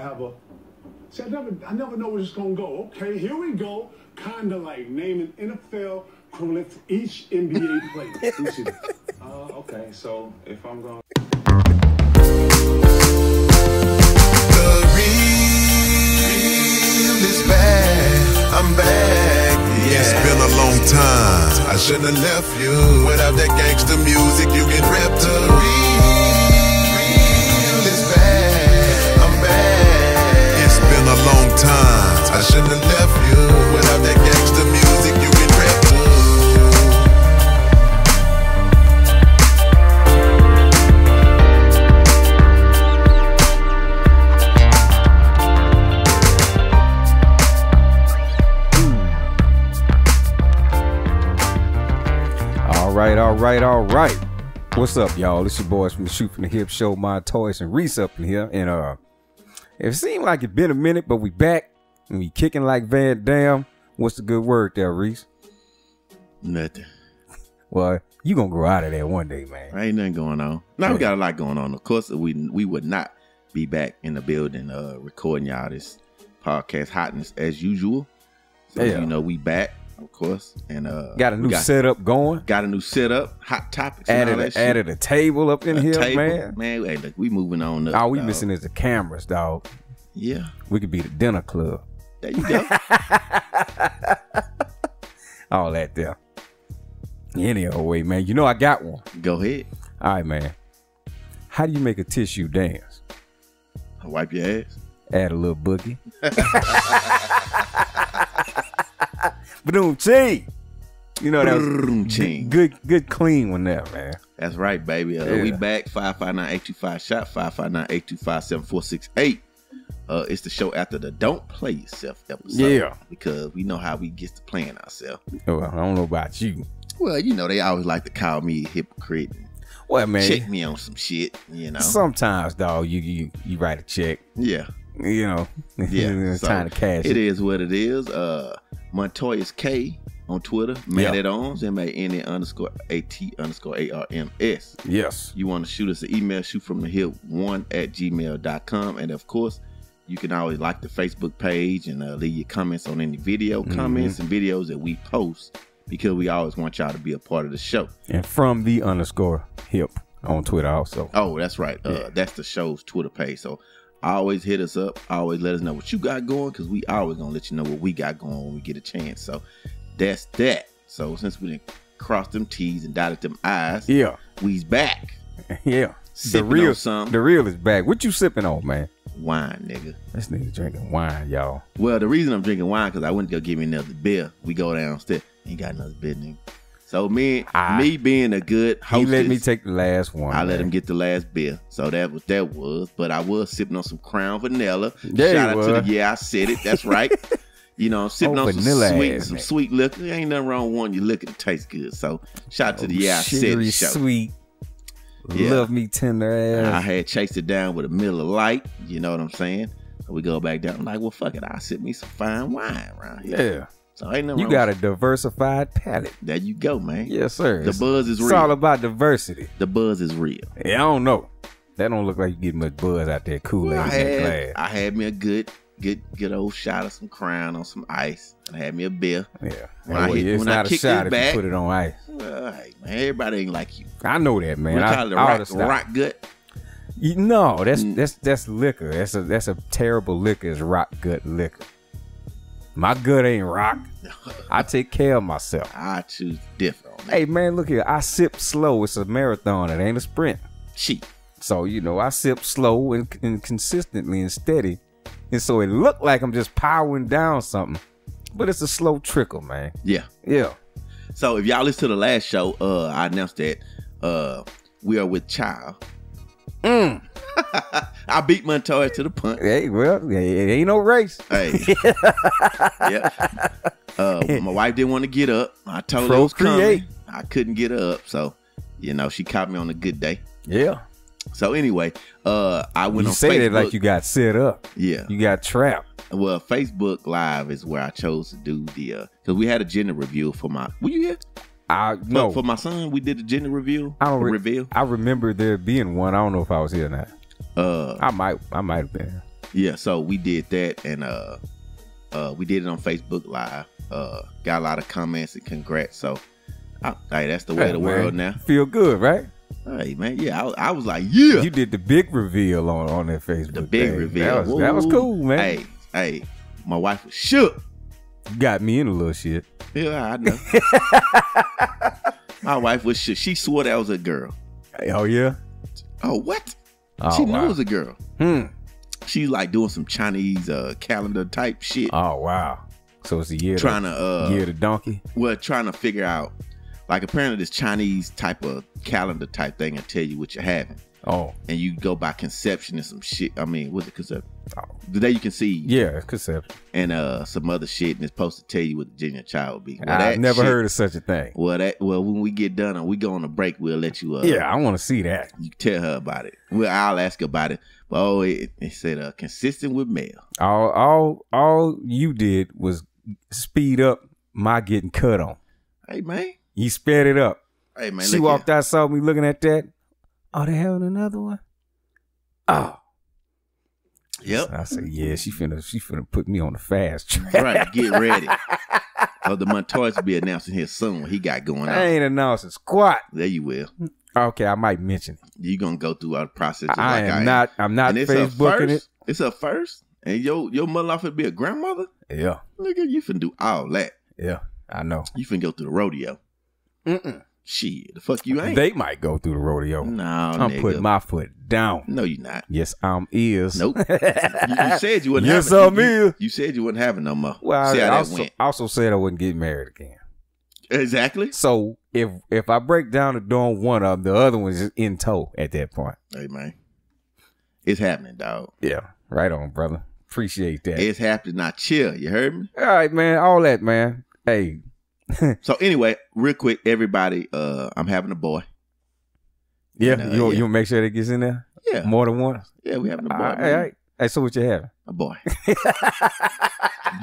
I have a. See, I never, I never know where it's gonna go. Okay, here we go. Kind of like naming NFL equivalent to each NBA player. Let. Uh, okay, so if I'm going The real is back. I'm back. Yeah. It's been a long time. I shouldn't have left you. Without that gangster music, you get ripped. The a long time. I shouldn't have left you. Without that gangster music, you get ripped. All right, all right, all right. What's up, y'all? It's your boys from the Shoot from the Hip Show, Montoyis and Reese up in here. And uh it seemed like it's been a minute, but we back and we kicking like Van Damme. What's the good word there, Reese? Nothing. Well, you gonna grow out of that one day, man. Ain't nothing going on. Now we got a lot going on. Of course, we we would not be back in the building uh recording y'all this podcast hotness as usual. So Yeah. you know we back, of course, and uh Got a new setup going. Got a new setup, hot topics, and all Added a, added a table up in shit. here, table. man. Man, hey, look, we moving on up. All we dog. missing is the cameras, dog. Yeah, We could be the dinner club. there you go. All that there. Any old way, man. You know I got one. go ahead. All right, man. How do you make a tissue dance? Wipe your ass. Add a little boogie. Boom, ching. You know that was ching. good, good, clean one there, man. That's right, baby. Uh, We back 559-825 shot 559-825-7468. Uh, it's the show after the Don't Play Yourself episode. Yeah. Because we know how we get to playing ourselves. Well, I don't know about you. Well, you know, they always like to call me a hypocrite and Well, man. check me on some shit, you know. Sometimes, dog, you you you write a check. yeah. You know, Yeah. it's So, time to cash It it. is what it is. Uh Montoyisk on Twitter, man Yeah. at owns, M-A-N-A underscore A-T underscore A-R-M-S. Yes. you want to shoot us an email, shoot from the hip one at gmail.com. And of course, you can always like the Facebook page and uh, leave your comments on any video Mm-hmm. comments and videos that we post because we always want y'all to be a part of the show. And from the underscore hip on Twitter also. Oh, that's right. Uh, Yeah. That's the show's Twitter page. So always hit us up. Always let us know what you got going because we always going to let you know what we got going when we get a chance. So that's that. So since we didn't cross them T's and dotted them I's, Yeah. we's back. Yeah. Sipping the real some. the real is back. What you sipping on, man? Wine, nigga. This nigga drinking wine, y'all. Well, the reason I'm drinking wine because I went to go get me another beer. We go downstairs, ain't got another beer, nigga. So me, Ah. me being a good He let me take the last one. I let him get the last beer. So that was that was. But I was sipping on some Crown Vanilla. There Shout you out to the yeah, I said it. That's right. you know, I'm sipping Oh, on some sweet, ass, some man. sweet liquor. Ain't nothing wrong with one you liquor tastes good. So shout out to the yeah, I said Oh, it show. sweet. Yeah. Love me tender ass. I had chased it down with a Miller Lite. You know what I'm saying? So we go back down. I'm like, well, fuck it. I'll sip me some fine wine around here. Yeah. Ain't nothing You got a diversified palate. There you go, man. Yes, sir. The buzz is real. It's all about diversity. the buzz is real. Yeah, I don't know. That don't look like you get much buzz out there. Kool Aid I had, glass. I had me a good, good, good old shot of some Crown on some ice, and I had me a beer. Yeah. When I hit- it's when I not a kicked shot if back- you put it on ice. Well, hey, man, everybody ain't like you. I know that, man. we I, call it I rock, rock gut. You- No, that's Mm. that's that's liquor. That's a that's a terrible liquor. Is rock gut liquor. My gut ain't rock. I take care of myself. I choose different. Hey man, look here. I sip slow. It's a marathon. It ain't a sprint. Cheap. So you know, I sip slow and, and consistently and steady, and so it looked like I'm just powering down something, but it's a slow trickle, man. Yeah. Yeah. So if y'all listen to the last show, uh, I announced that uh, we are with Child. Mm. I beat Montoya to the punch. Hey, well, it ain't no race. Hey. yeah. Uh, my wife didn't want to get up. I told her it was Procreate. coming. I couldn't get up, so you know she caught me on a good day. Yeah. So anyway, uh, I went You on say Facebook. that like you got set up. yeah. You got trapped. Well, Facebook Live is where I chose to do the uh because we had a gender review for my. Were you here? I For, no. for my son, we did a gender reveal. I don't re- reveal. I remember there being one. I don't know if I was here or not. Uh, I might. I might have been. Yeah, so we did that, and uh, uh, we did it on Facebook Live. Uh, got a lot of comments and congrats. So, I, hey, that's the way Hey, of the man, world now. Feel good, right? Hey, man, yeah, I, I was like, yeah, You did the big reveal on on that Facebook. the big thing. reveal. That was, that was cool, man. Hey, hey, my wife was shook. Got me in a little shit. Yeah, I know. my wife was shook. She swore that was a girl. Oh yeah. Oh, what? Oh, she knew wow. it was a girl. Hmm. She's like doing some Chinese uh, calendar type shit, Oh wow. So it's a year. trying to, to uh, year the donkey. well, trying to figure out, like apparently this Chinese type of calendar type thing and tell you what you're having, Oh and you go by conception and some shit. I mean, what's it conception? Oh. The day you can see, yeah, it's conception. and uh some other shit, and it's supposed to tell you what the genuine child would be. Well, I've never shit- heard of such a thing. Well, that well when we get done and we go on a break, we'll let you. Uh, yeah, I want to see that. you tell her about it. Well, I'll ask about it. But oh, it, it said uh, consistent with male. All all all you did was speed up my getting cut on. Hey man, You sped it up. hey man. she walked out, saw me looking at that. Oh, they having another one? Oh. Yep. I said, yeah, she finna she finna put me on the fast track. right, get ready. Oh, the Montoys will be announcing here soon what he got going on. I ain't announcing squat. There you will. Okay, I might mention it. You gonna go through our process. I like am I not I'm not and it's a Facebooking it. first. It's a first, and your your mother off to be a grandmother. Yeah, Look at you finna do all that. yeah, I know. You finna go through the rodeo. Mm-mm. Shit, the fuck you ain't. They might go through the rodeo. no, I'm nigga. putting my foot down. No, you're not. Yes, I'm is. Nope. You, you said you wouldn't Yes, have. I'm you, is. you, you said you wouldn't have it no more. Well, I also, went. also said I wouldn't get married again. Exactly. So if if I break down the door on one of them, the other one's in tow at that point. Hey man, it's happening, dog. Yeah, right on, brother. Appreciate that. It's happening. Now chill. You heard me. All right, man. All that, man. Hey, So anyway, real quick, everybody, uh, I'm having a boy. yeah, No, you yeah. you make sure that gets in there Yeah, more than once. yeah, we having a boy. All right, all right. Hey, so what you having? A boy.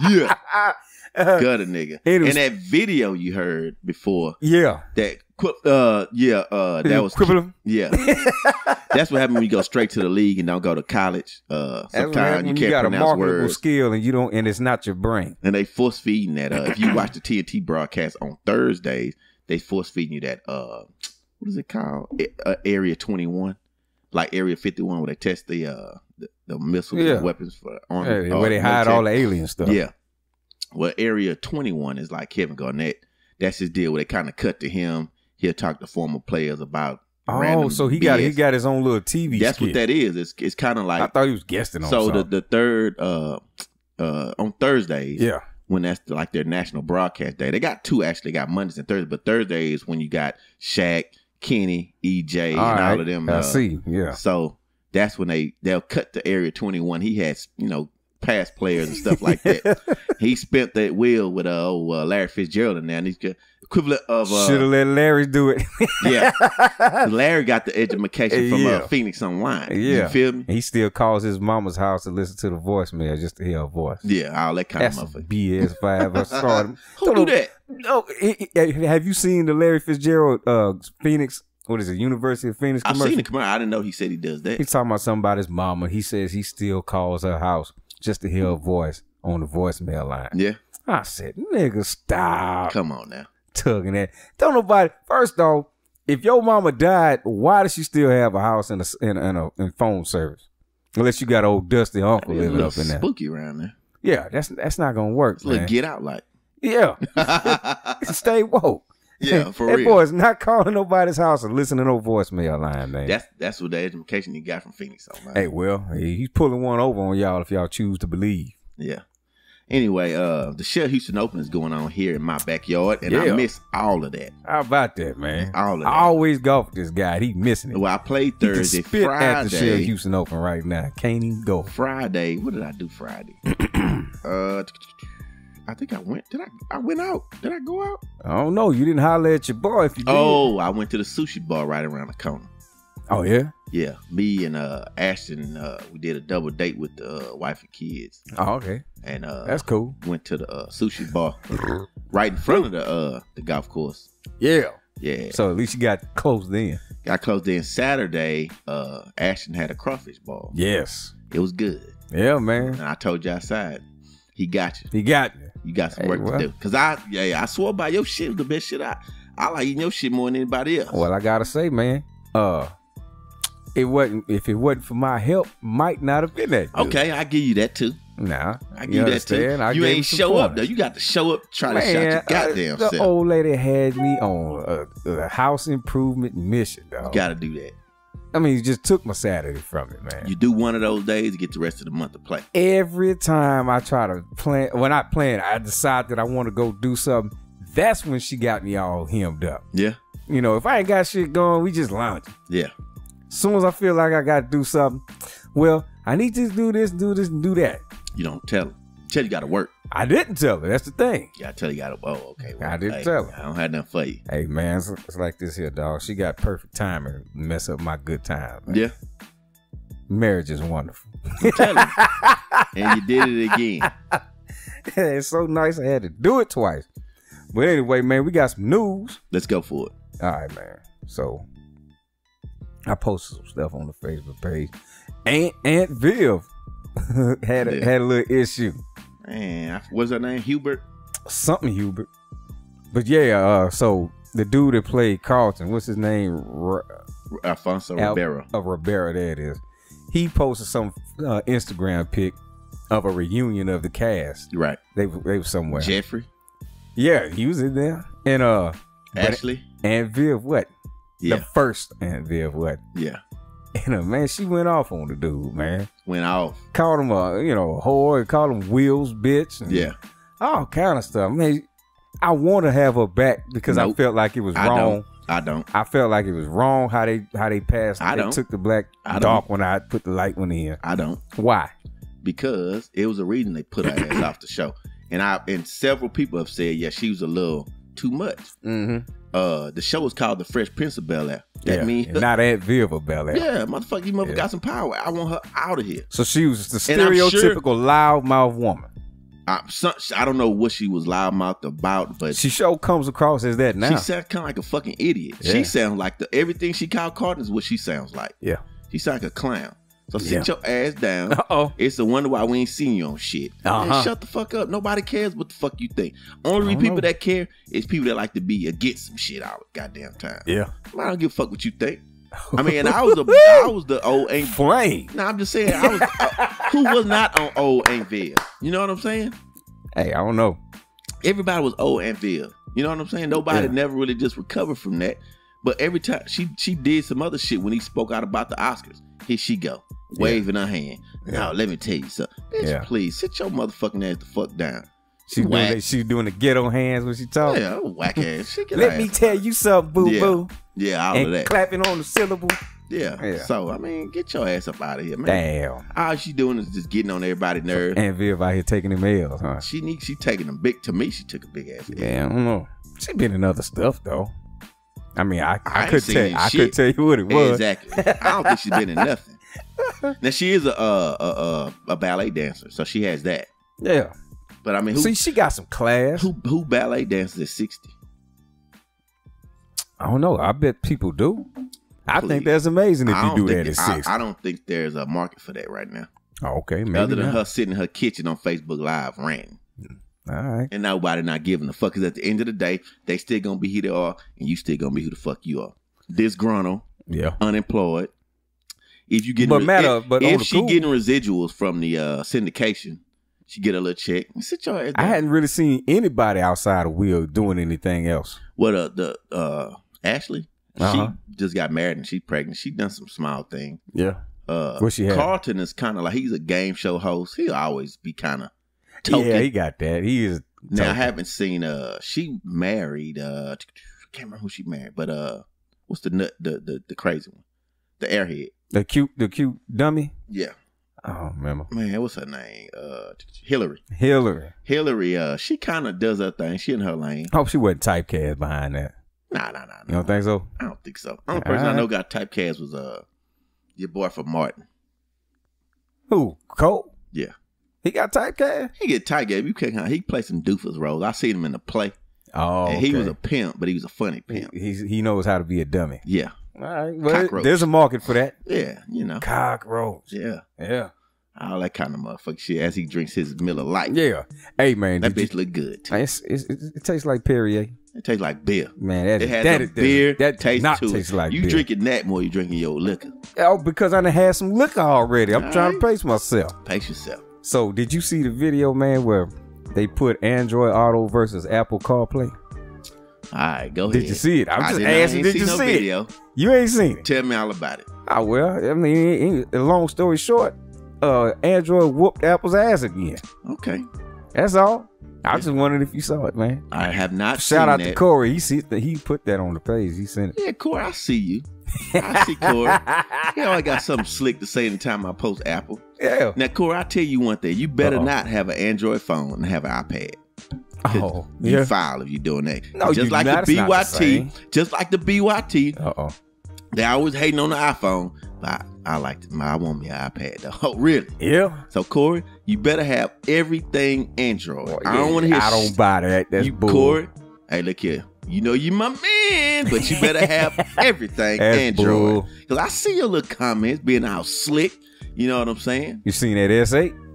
yeah, a nigga. It was- and that video you heard before yeah, that, uh, yeah, uh, that was Equivalent. yeah. That's what happens when you go straight to the league and don't go to college. Uh, sometimes you can't you got a pronounce marketable words. skill and you don't, and it's not your brain. and they force feeding that. Uh, if you watch the TNT broadcast on Thursdays, they force feeding you that. Uh, what is it called? A- uh, Area Twenty One, like Area Fifty One, where they test the uh the, the missiles Yeah. and weapons for army. Hey, uh, where they hide all the alien stuff. Yeah. Well, Area Twenty One is like Kevin Garnett. That's his deal. Where they kind of cut to him. He'll talk to former players about. Oh, so he got he got his own little TV. That's what that is. It's it's kind of like I thought he was guesting on. so the something. the third uh uh on Thursdays yeah, when that's like their national broadcast day. They got two actually. They got Mondays and Thursdays, but Thursday is when you got Shaq, Kenny, EJ, and all of them. I uh, see. Yeah, So that's when they they'll cut to Area Twenty One. He has you know past players and stuff like that. he spent that wheel with uh, old, uh Larry Fitzgerald and now and he's got equivalent of uh, should have let Larry do it. yeah. Larry got the education from Yeah. uh, Phoenix Online. Yeah. you feel me? he still calls his mama's house to listen to the voicemail just to hear her voice. Yeah, all that kind That's of motherfucker. BS if I ever started. Who do that? No, it- it- have you seen the Larry Fitzgerald uh, Phoenix? What is it? University of Phoenix I've commercial? seen the commercial. I didn't know he said he does that. He's talking about something about his mama. He says he still calls her house just to hear a voice on the voicemail line. Yeah, I said, nigga, stop come on now. tugging that. Don't nobody. First off, if your mama died, why does she still have a house and a in, in a in phone service? Unless you got old dusty uncle living up in there. spooky around there. Yeah, that's that's not gonna work, It's a little man. get out like. yeah, stay woke. Yeah, for that real. boy's not calling nobody's house and listening to no voicemail line, man. That's that's what the education he got from Phoenix. On, man. hey, well, he's pulling one over on y'all if y'all choose to believe. Yeah. Anyway, uh, the Shell Houston Open is going on here in my backyard, and I miss all of that. How about that, man? All of that. I always golf this guy. He missing it. Well, I played Thursday, spit at the Shell Houston Open right now. Can't even go. Friday. What did I do Friday? uh, I think I went. Did I? I went out. Did I go out? I don't know. You didn't holler at your boy if you did. Oh, I went to the sushi bar right around the corner. oh yeah. Yeah, me and uh Ashton, uh, we did a double date with the uh, wife and kids, Oh okay. and uh, That's cool. went to the uh, sushi bar right in front of the uh the golf course. Yeah. Yeah, So at least you got close then. got closed in Saturday. Uh, Ashton had a crawfish ball. Yes. It was good. Yeah, man. And I told you outside, he got you. He got me. You got some Hey, work well. to do. Cause I, yeah, yeah, I swore by your shit was the best shit. I, I like eating your shit more than anybody else. Well, I gotta say, man, uh, it wasn't if it wasn't for my help, might not have been that. Good. Okay, I give you that too. Nah, I give you, that too. I you ain't show up though. You got to show up, try to shot Man, your uh, goddamn the self. old lady had me on a, a house improvement mission, dog. Got to do that. I mean, you just took my Saturday from it, man. You do one of those days, you get the rest of the month to play. Every time I try to plan, when I plan, I decide that I want to go do something. That's when she got me all hemmed up. Yeah, You know, if I ain't got shit going, we just lounge. yeah. As soon as I feel like I got to do something, well, I need to do this, do this, and do that. You don't tell her. Tell you got to work. I didn't tell her. That's the thing. You got to tell you got to. Oh, okay. well, I didn't hey, tell her. I don't have nothing for you. Hey man, it's, it's like this here, dog. She got perfect timing mess up my good time. man. Yeah, Marriage is wonderful. tell her. and you did it again. it's so nice I had to do it twice. But anyway, man, we got some news. Let's go for it. All right, man. So I posted some stuff on the Facebook page. Aunt Aunt Viv had a, Yeah. had a little issue. Man, what's her name? Hubert. Something Hubert. But yeah, uh, so the dude that played Carlton, what's his name? R- Alfonso Al- Ribeiro. Of Rivera, there it is. He posted some uh, Instagram pic of a reunion of the cast. Right. They they were somewhere. Jeffrey. yeah, he was in there. And uh Ashley. Aunt Viv what? Yeah, The first Aunt Viv what? yeah. And uh, man, she went off on the dude, man. Went off. Called him a you know, whore, called him wheels, bitch. and Yeah. All kind of stuff. Man, I want to have her back because I felt like it was I wrong. don't. I don't. I felt like it was wrong how they how they passed. I they don't. took the black I dark one out, put the light one in. I don't. Why? Because it was a reason they put her ass off the show. And I and several people have said, yeah, she was a little too much. Mm-hmm. Uh the show is called The Fresh Prince of Bel Air. That yeah. means and not Aunt Viv or Bel Air. Yeah, motherfucker, you mother Yeah. got some power. I want her out of here. So she was the I'm sure- stereotypical loudmouth woman. I, some, I don't know what she was loudmouthed about, but She sure comes across as that now. she sounds kind of like a fucking idiot. Yeah. She sounds like the everything she called Carter is what she sounds like. yeah. She sounds like a clown. So sit Yeah. your ass down. Uh oh. It's a wonder why we ain't seen you on shit. Uh-huh. Man, shut the fuck up. Nobody cares what the fuck you think. Only people know. that care is people that like to be against some shit all the goddamn time. Yeah. I don't give a fuck what you think. I mean, I was a, I was the old ain't. Flame. No, I'm just saying, I was I- who was not on old ain't Viv. You know what I'm saying? Hey, I don't know. Everybody was old Aunt Viv. You know what I'm saying? Nobody Yeah. never really just recovered from that. But every time she she did some other shit when he spoke out about the Oscars. Here she go, waving her hand. Now let me tell you something, bitch. Yeah. Please sit your motherfucking ass the fuck down. She doing that, she doing the ghetto hands when she talk. Yeah, whack ass. Let me tell you something, boo Yeah. boo. Yeah, all of And that. clapping on the syllable. Yeah. Yeah. So I mean, get your ass up out of here, man. Damn. All she doing is just getting on everybody's nerves. Aunt Viv out here taking them L's, huh? She need she taking them big to me. She took a big ass. Yeah, I don't know. She been in other stuff though. I mean, I, I I, could tell I shit. could tell you what it was. Exactly. I don't think she's been in nothing. Now she is a uh, a, a a ballet dancer, so she has that. Yeah. But I mean, who See, she got some class. who, who ballet dances at sixty? I don't know. I bet people do. I Please. think that's amazing if I you do that at I, six. I don't think there's a market for that right now. Oh, okay, maybe Other than not. her sitting in her kitchen on Facebook Live ranting. All right. And nobody not giving a fuck. Cause at the end of the day, they still gonna be who they are, and you still gonna be who the fuck you are. Disgruntled, Yeah. unemployed. If you get But matter- but if she cool- getting residuals from the uh, syndication, she get a little check. Sit your ass I hadn't really seen anybody outside of Will doing anything else. What uh the uh Ashley? Uh-huh. She just got married and she's pregnant. She done some small thing. Yeah. Uh What she had? Carlton is kind of like he's a game show host. He'll always be kind of. Yeah, he got that. He is. now I haven't seen uh she married uh I can't remember who she married, but uh what's the nut the the, the crazy one? The airhead. The cute, the cute dummy. Yeah. Oh, remember Man, what's her name? Uh Hillary. Hillary. Hillary, uh, she kind of does her thing. She in her lane. Hope she wasn't typecast behind that. Nah, nah, nah, You don't think so? I don't think so. Only person I know got typecast was uh your boy from Martin. Who? Cole? Yeah. He got typecast. He get typecast. You can't. He play some doofus roles. I seen him in the play, Oh, and he was a pimp, but he was a funny He, pimp. he's, he knows how to be a dummy. Yeah, All right, well, Cockroach. there's a market for that. yeah, you know. Cockroach. Yeah, Yeah. all that kind of motherfucker shit as he drinks his Miller Lite. Yeah. Hey man, that bitch look good. you, it's, it's, it, tastes like Perrier. It tastes like beer. Man, that It has that, a beer that taste not to taste it. like you beer. drinking that more you drinking your liquor. Oh, because I done had some liquor already. I'm All trying right. to pace myself. Pace yourself. So, did you see the video, man, where they put Android Auto versus Apple CarPlay? All right, go ahead. Did you see it? I'm I just did asking, did you no see it? You ain't seen it. Tell me all about it. Oh I mean, it ain't- a long story short, uh, Android whooped Apple's ass again. Okay. That's all. I just wondered if you saw it, man. I have not Shout out that. to Corey. He see he put that on the page. He sent it. Yeah, Corey, I see you. I see Corey. He always got something slick to say anytime I post Apple. Yeah. Now, Corey, I tell you one thing: you better Uh-oh. not have an Android phone and have an iPad. Oh, you yeah. foul if you're doing that. No, just like not. the not the BYT, just like the BYT, Uh oh. they always hating on the iPhone. But I, I like it. I want me an iPad though. Oh, really? Yeah. So Corey, you better have everything Android. Well, I don't yeah, want to hear. I don't buy that. That's you, bull. Corey. Hey, look here. You know you my man, but you better have everything Android. Cause I see your little comments being all slick. You know what I'm saying? You seen that S8?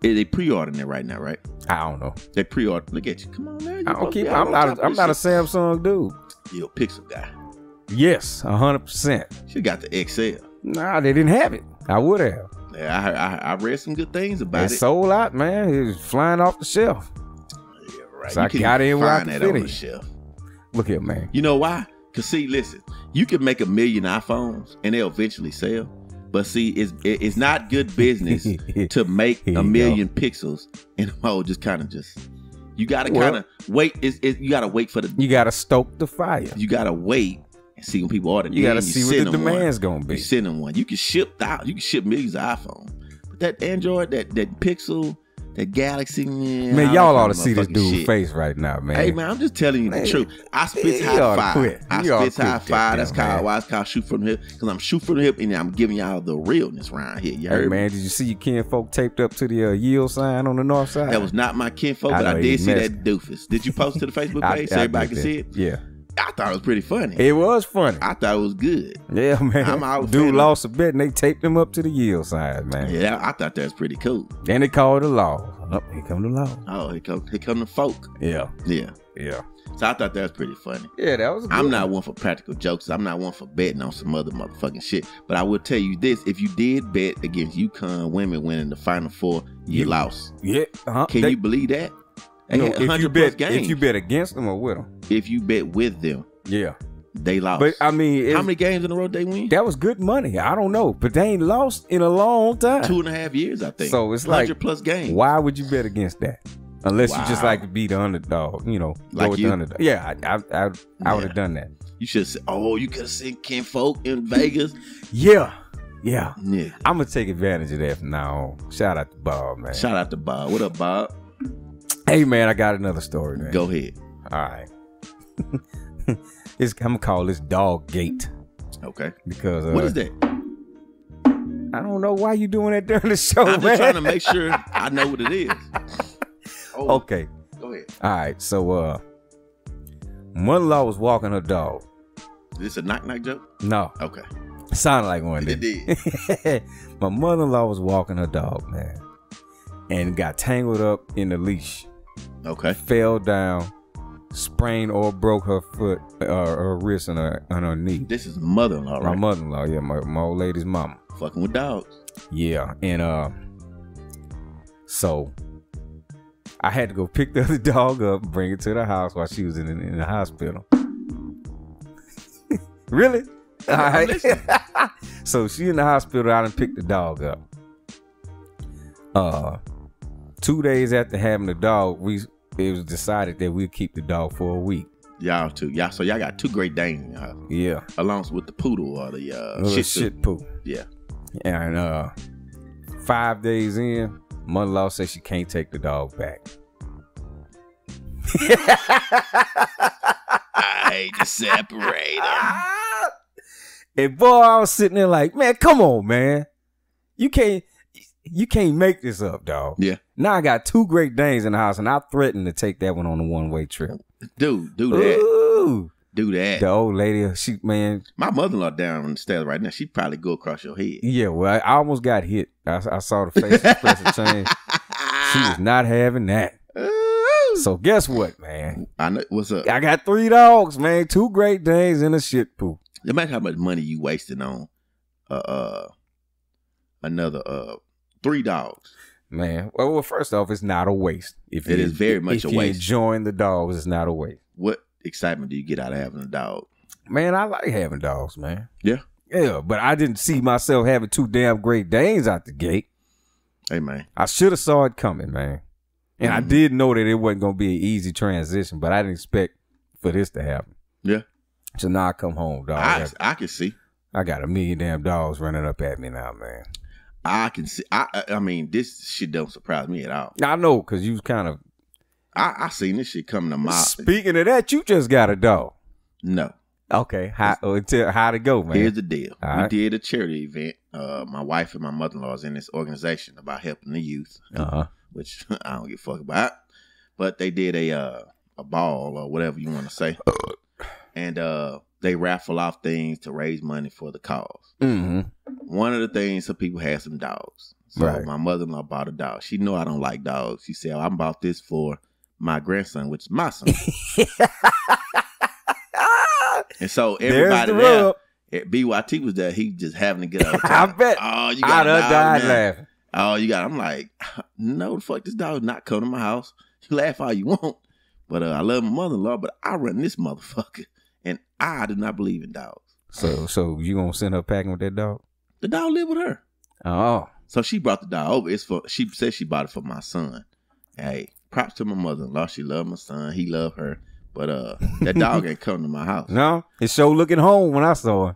They pre-ordering it right now, right? I don't know. They pre-order. Look at you. Come on, man. You I don't keep. I'm not. A, I'm not a. Samsung dude. You a Pixel guy. Yes, hundred percent. She got the XL. Nah, they didn't have it. I would have. Yeah, I, heard- I I read some good things about It it. sold out, man. It was flying off the shelf. Yeah, right. So I got in where I find could fit on the shelf. Look here, man. You know why? Cause see, listen, you can make a million iPhones and they'll eventually sell. But see, it's it- it's not good business to make a million pixels and oh, just kind of just you gotta Well- kind of wait. It's, it, you gotta wait for the You gotta stoke the fire. you gotta wait and see when people order. You gotta see what the one. demand's gonna be. You send them one. You can ship out. You can ship millions of iPhone. But that Android, that that Pixel, that Galaxy, man, Man, y'all that ought to see this dude's shit. face right now, man. Hey man, I'm just telling you Man, the truth. I spit high five. quit. I spit high five. That's called why it's called shoot from the hip. Because I'm shoot from the hip and I'm giving y'all the realness around here. You Hey, heard me? man, did you see your kinfolk taped up to the uh, yield sign on the north side? That was not my kinfolk, I but I, did see messed. that doofus. Did you post to the Facebook I- page so I everybody can see it? Yeah, I thought it was pretty funny. it was funny. I thought it was good. yeah, man. I'm all fan Dude lost a bet and they taped him up to the yield sign, man. Yeah, I thought that was pretty cool. Then they called the law. Up here come the law. Oh, here come here come the folk. Yeah, Yeah. yeah, So I thought that was pretty funny. yeah. That was. good I'm one. not one for practical jokes. I'm not one for betting on some other motherfucking shit. But I will tell you this: if you did bet against UConn women winning the Final Four, you, You- lost. Yeah, uh-huh. Can They- you believe that? If you bet, games. if you bet against them or with them, if you bet with them, yeah. they lost. But I mean, how many games in a row they win? that was good money. I don't know, but they ain't lost in a long time. Two and a half years, I think. So it's like, 100 plus games. Why would you bet against that? Unless you just like to be the underdog, you know, Like go with you? the underdog. Yeah, I, I, I, I would have done that. You should say, "Oh, you could have seen Ken Folk in Vegas." Yeah, yeah. Yeah. I'm gonna take advantage of that from now on. Shout out to Bob, man. Shout out to Bob. What up, Bob? Hey, man, I got another story, man. Go ahead. All right. it's, I'm gonna call this Dog Gate Okay. because uh, what is that? I don't know why you doing that during the show, I'm man. just trying to make sure I know what it is. Oh, okay. go ahead. All right. So, uh, mother-in-law was walking her dog. Is this a knock knock joke? No, Okay. sounded like one. It did. My mother-in-law was walking her dog, man, and got tangled up in the leash. Okay. Fell down, sprained or broke her foot, uh, her wrist, and her, and her knee. This is mother in law, My mother-in-law, yeah, my, my old lady's mama. Fucking with dogs. Yeah, and uh, so I had to go pick the other dog up and bring it to the house while she was in in the hospital. really? All right. so she in the hospital. I didn't pick the dog up. Uh, two days after having the dog, we it was decided that we'd keep the dog for a week. Y'all too. Y'all so y'all got two great Danes house, Yeah, along with the poodle or the uh, shih shit, poo. Yeah. And uh, five days in, mother-in-law says she can't take the dog back. I hate to separate 'em. And boy, I was sitting there like, man, come on, man. You can't you can't make this up, dog. Yeah. Now I got two Great Danes in the house, and I threatened to take that one on a one way trip. Dude, do that. Ooh. do that. The old lady, she man, My mother-in-law down on the stairs right now. She'd probably go across your head. yeah. Well, I, almost got hit. I, I saw the face expression change. She was not having that. Ooh. So guess what, man? I know what's up. I got three dogs, man. Two Great Danes and a shit poo. Imagine how much money you wasted on uh, uh another uh three dogs. Man, well, well, first off, it's not a waste. If It you, is very much a waste. enjoying the dogs, it's not a waste. What excitement do you get out of having a dog? Man, I like having dogs, man. Yeah. Yeah, but I didn't see myself having two damn Great Danes out the gate. Hey man. I should have saw it coming, man. And I Mhm. did know that it wasn't gonna be an easy transition, but I didn't expect for this to happen. Yeah. So now I come home, dog. I I, I can see. I got a million damn dogs running up at me now, man. I can see. I I- mean, this shit don't surprise me at all. I know, cause you kind of I I seen this shit coming to my speaking of that, you just got a dog. no. Okay, how uh, tell how to go, man? Here's the deal. All we right. did a charity event. Uh, my wife and my mother in law is in this organization about helping the youth, uh-huh. which I don't give a fuck about. But they did a uh, a ball or whatever you want to say, and uh, they raffle off things to raise money for the cause. Hmm One of the things, some people had some dogs. So Right. my mother in law bought a dog. She know I don't like dogs. She said, "I bought this for my grandson, which is my son." and so everybody the there, at BYT was there. He just having a good old I bet. Oh, you got dog died laughing. Oh, you got. I'm like, no, the fuck, this dog not coming to my house. You laugh all you want, but uh, I love my mother-in-law, but I run this motherfucker, and I do not believe in dogs. So, so you gonna send her packing with that dog? The dog live with her, Oh, so she brought the dog over. It's for. She said she bought it for my son. Hey, props to my mother-in-law. She love my son. He love her, but uh, that dog ain't come to my house. no, it's show looking home when I saw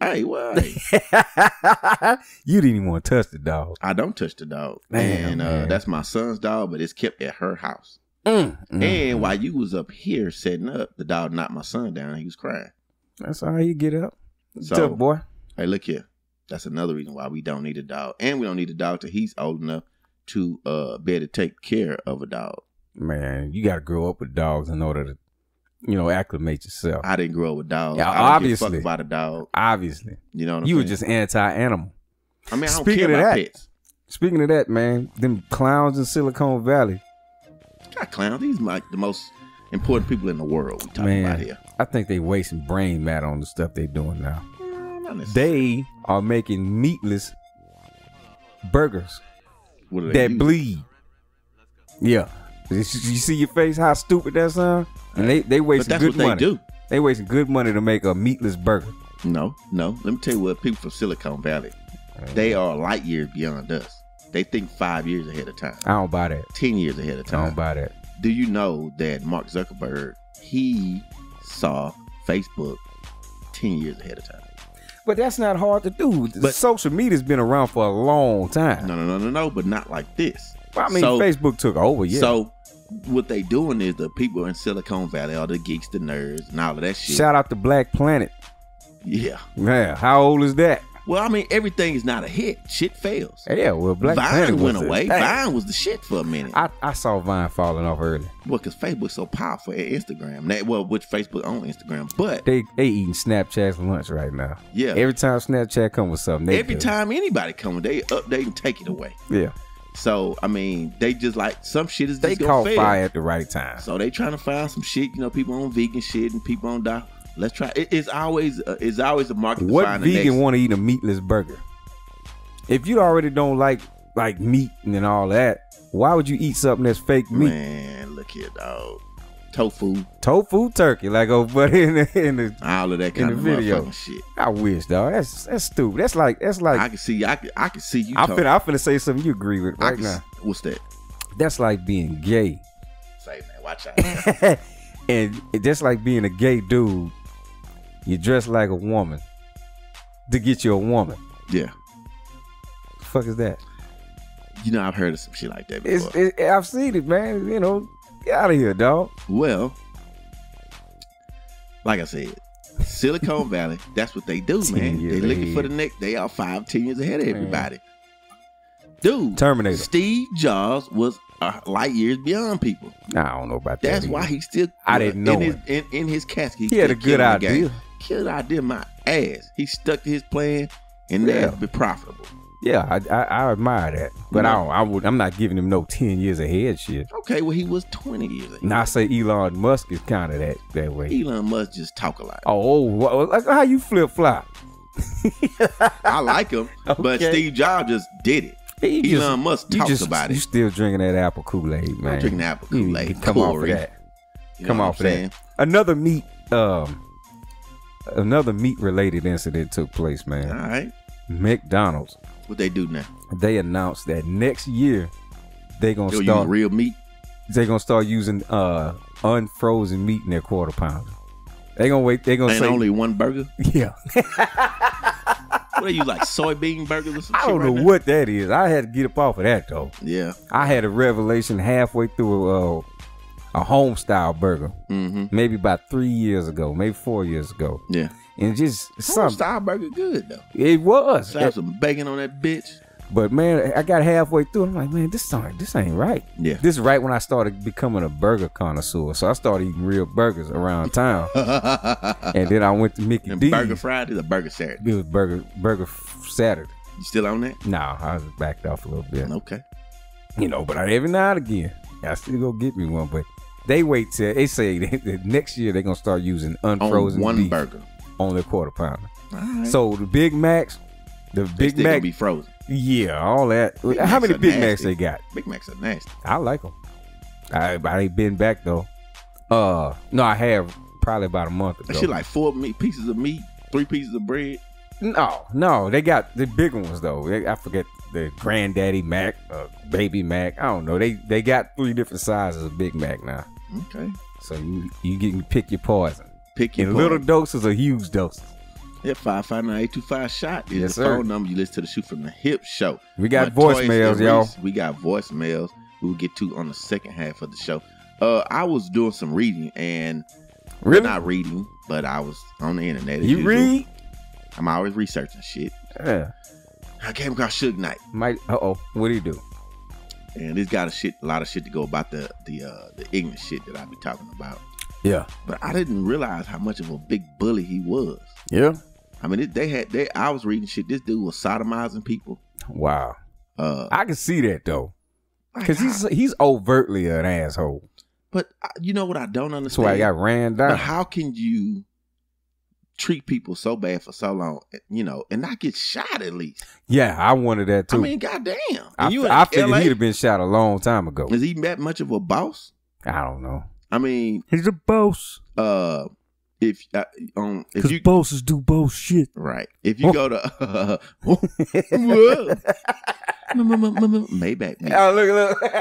Hey, well, hey, her. you didn't even want to touch the dog. I don't touch the dog, Damn, and uh, man. that's my son's dog, but it's kept at her house. Mm, mm, And mm. while you was up here setting up, the dog knocked my son down. He was crying. That's how you get up. So- Tough boy. Hey, look here. That's another reason why we don't need a dog, and we don't need a dog till he's old enough to uh be able to take care of a dog. Man, you got to grow up with dogs in order to, you know, acclimate yourself. I didn't grow up with dogs. Yeah, I don't give a obviously. fuck about a dog. Obviously, You know what I'm you were just anti-animal. I mean, I don't Speaking care of about that- pets. Speaking of that, man, them clowns in Silicon Valley, God, clowns. These like the most important people in the world. We talking Man. about here. I think they wasting brain matter on the stuff they're doing now. Necessarily. They are making meatless burgers What that use? bleed. Yeah. You see your face, how stupid that sound? And they, they But wasting good what money. they do. They wasting good money to make a meatless burger. No, no. Let me tell you what. People from Silicon Valley, uh-huh. they are light years beyond us. They think five years ahead of time, I don't buy that. ten years ahead of time. I don't buy that. Do you know that Mark Zuckerberg he saw Facebook ten years ahead of time? But that's not hard to do. But- social media's been around for a long time. No, no, no, no, no, but not like this. I mean, So- Facebook took over, yeah. So what they doing is the people in Silicon Valley, all the geeks, the nerds, and all of that shit. Shout out to Black Planet. yeah. Man, how old is that? Well, I mean, everything is not a hit. Shit fails. Yeah, well, Black Vine went away. Hey, Vine was the shit for a minute. I, I saw Vine falling off early. well, because Facebook's so powerful and Instagram. That, well, which Facebook on Instagram, but They they eating Snapchat's lunch right now. yeah, Every time Snapchat come with something, they every do. time anybody come, they update and take it away. yeah, So I mean, they just like some shit is they just gonna caught fail. fire at the right time. So they trying to find some shit. You know, people on vegan shit and people on diet. Let's try. It, it's always uh, it's always a market. What vegan want to eat a meatless burger? If you already don't like like meat and all that, why would you eat something that's fake meat? Man, look here, dog. Tofu, Tofu turkey, like oh, but in the, in the all of that In kind of video. shit. I wish, dog. That's that's stupid. That's like that's like I can see. I can. I can see you. I'm finna, I'm finna say something you agree with I right now. s- What's that? That's like being gay. Say, man, watch out. and it- just like being a gay dude, you dress like a woman to get you a woman. yeah, The fuck is that? you know I've heard of some shit like that It's, before. it, I've seen it, man. You know, get out of here, dog. well, like I said, Silicon Valley. That's what they do, man. years They looking for the next. They are five, ten years ahead of everybody. Dude, Terminator. Steve Jobs was uh, light years beyond people. I don't know about that. That's either. why he still. I didn't know in his, in, in his casket. He had a good idea. Killed idea, my ass. He stuck to his plan, and Yeah. now be profitable. Yeah, I, I, I admire that, but I don't, I would, I'm not giving him no ten years ahead shit. Okay, well he was twenty years. ago. Now I say Elon Musk is kind of that that way. Elon Musk just talk a lot. Oh, oh, like how you flip flop? I like him, but Steve Jobs just did it. He just- Elon Musk you talks just, about it. You still drinking that apple Kool Aid, man? drinking apple Kool-Aid. to Come off of that. You know Come off of that. Another meat, um, another meat related incident took place, man. All right. McDonald's. what they do now? They announced that next year they gonna They'll start. real meat. They gonna start using uh unfrozen meat in their quarter pounder. They gonna wait. They gonna And say only one burger. yeah. What are you like soybean burgers or some I don't right know now? what that is. I had to get up off of that though. Yeah. I had a revelation halfway through a, uh, a home style burger, Mm-hmm. maybe about three years ago, maybe four years ago, Yeah. and just Some style burger good though. It was, Slap some bacon on that bitch. but man, I got halfway through. I'm like, man, this ain't this ain't right. Yeah. This is right when I started becoming a burger connoisseur. So I started eating real burgers around town, and then I went to Mickey and D's. Burger Friday, the Burger Saturday. It was burger burger Saturday. You still on that? Nah, I was backed off a little bit. Okay. you know, but I, every now and again, I still go get me one. But they wait till they say that next year they're gonna start using On unfrozen one beef burger. on their quarter pounder. All right. So the Big Macs, the They Big still gonna Mac, be frozen. yeah, all that. Big How Macs many are Big Macs they got? Big Macs are nasty. I like them. I, I ain't been back though. Uh, no, I have probably about a month That ago. shit like four meat pieces of meat, three pieces of bread. No, no, they got the big ones though. I forget the Granddaddy Mac, uh, Baby Mac. I don't know. They they got three different sizes of Big Mac now. Okay. So you you to pick your poison. Pick your In little poison. doses or huge doses. Yeah, five five nine eight two five shot is Yes, the sir. phone number. You listen to the shoot from the hip show. We got My voicemails, y'all. We got voicemails. We will get to on the second half of the show. Uh, I was doing some reading and Really? not reading, but I was on the internet. You usual. read? I'm always researching shit. Yeah. I came across Suge Knight, Might. Uh oh. What do you do? and it's got a shit, a lot of shit to go about the the uh, the ignorant shit that I be talking about. Yeah. But I didn't realize how much of a big bully he was. Yeah. I mean, it, they had they. I was reading shit. This dude was sodomizing people. Wow. Uh, I can see that though, because he's he's overtly an asshole. But you know what I don't That's understand? why I got ran But down. how can you treat people so bad for so long, you know, and not get shot at least? Yeah, I wanted that too. I mean, goddamn. I, you I figured LA? he'd have been shot a long time ago. Is he that much of a boss? I don't know. I mean, He's a boss. uh, if uh, um, if you bosses do boss shit. right, if you go to uh. Maybach. Oh, look, look.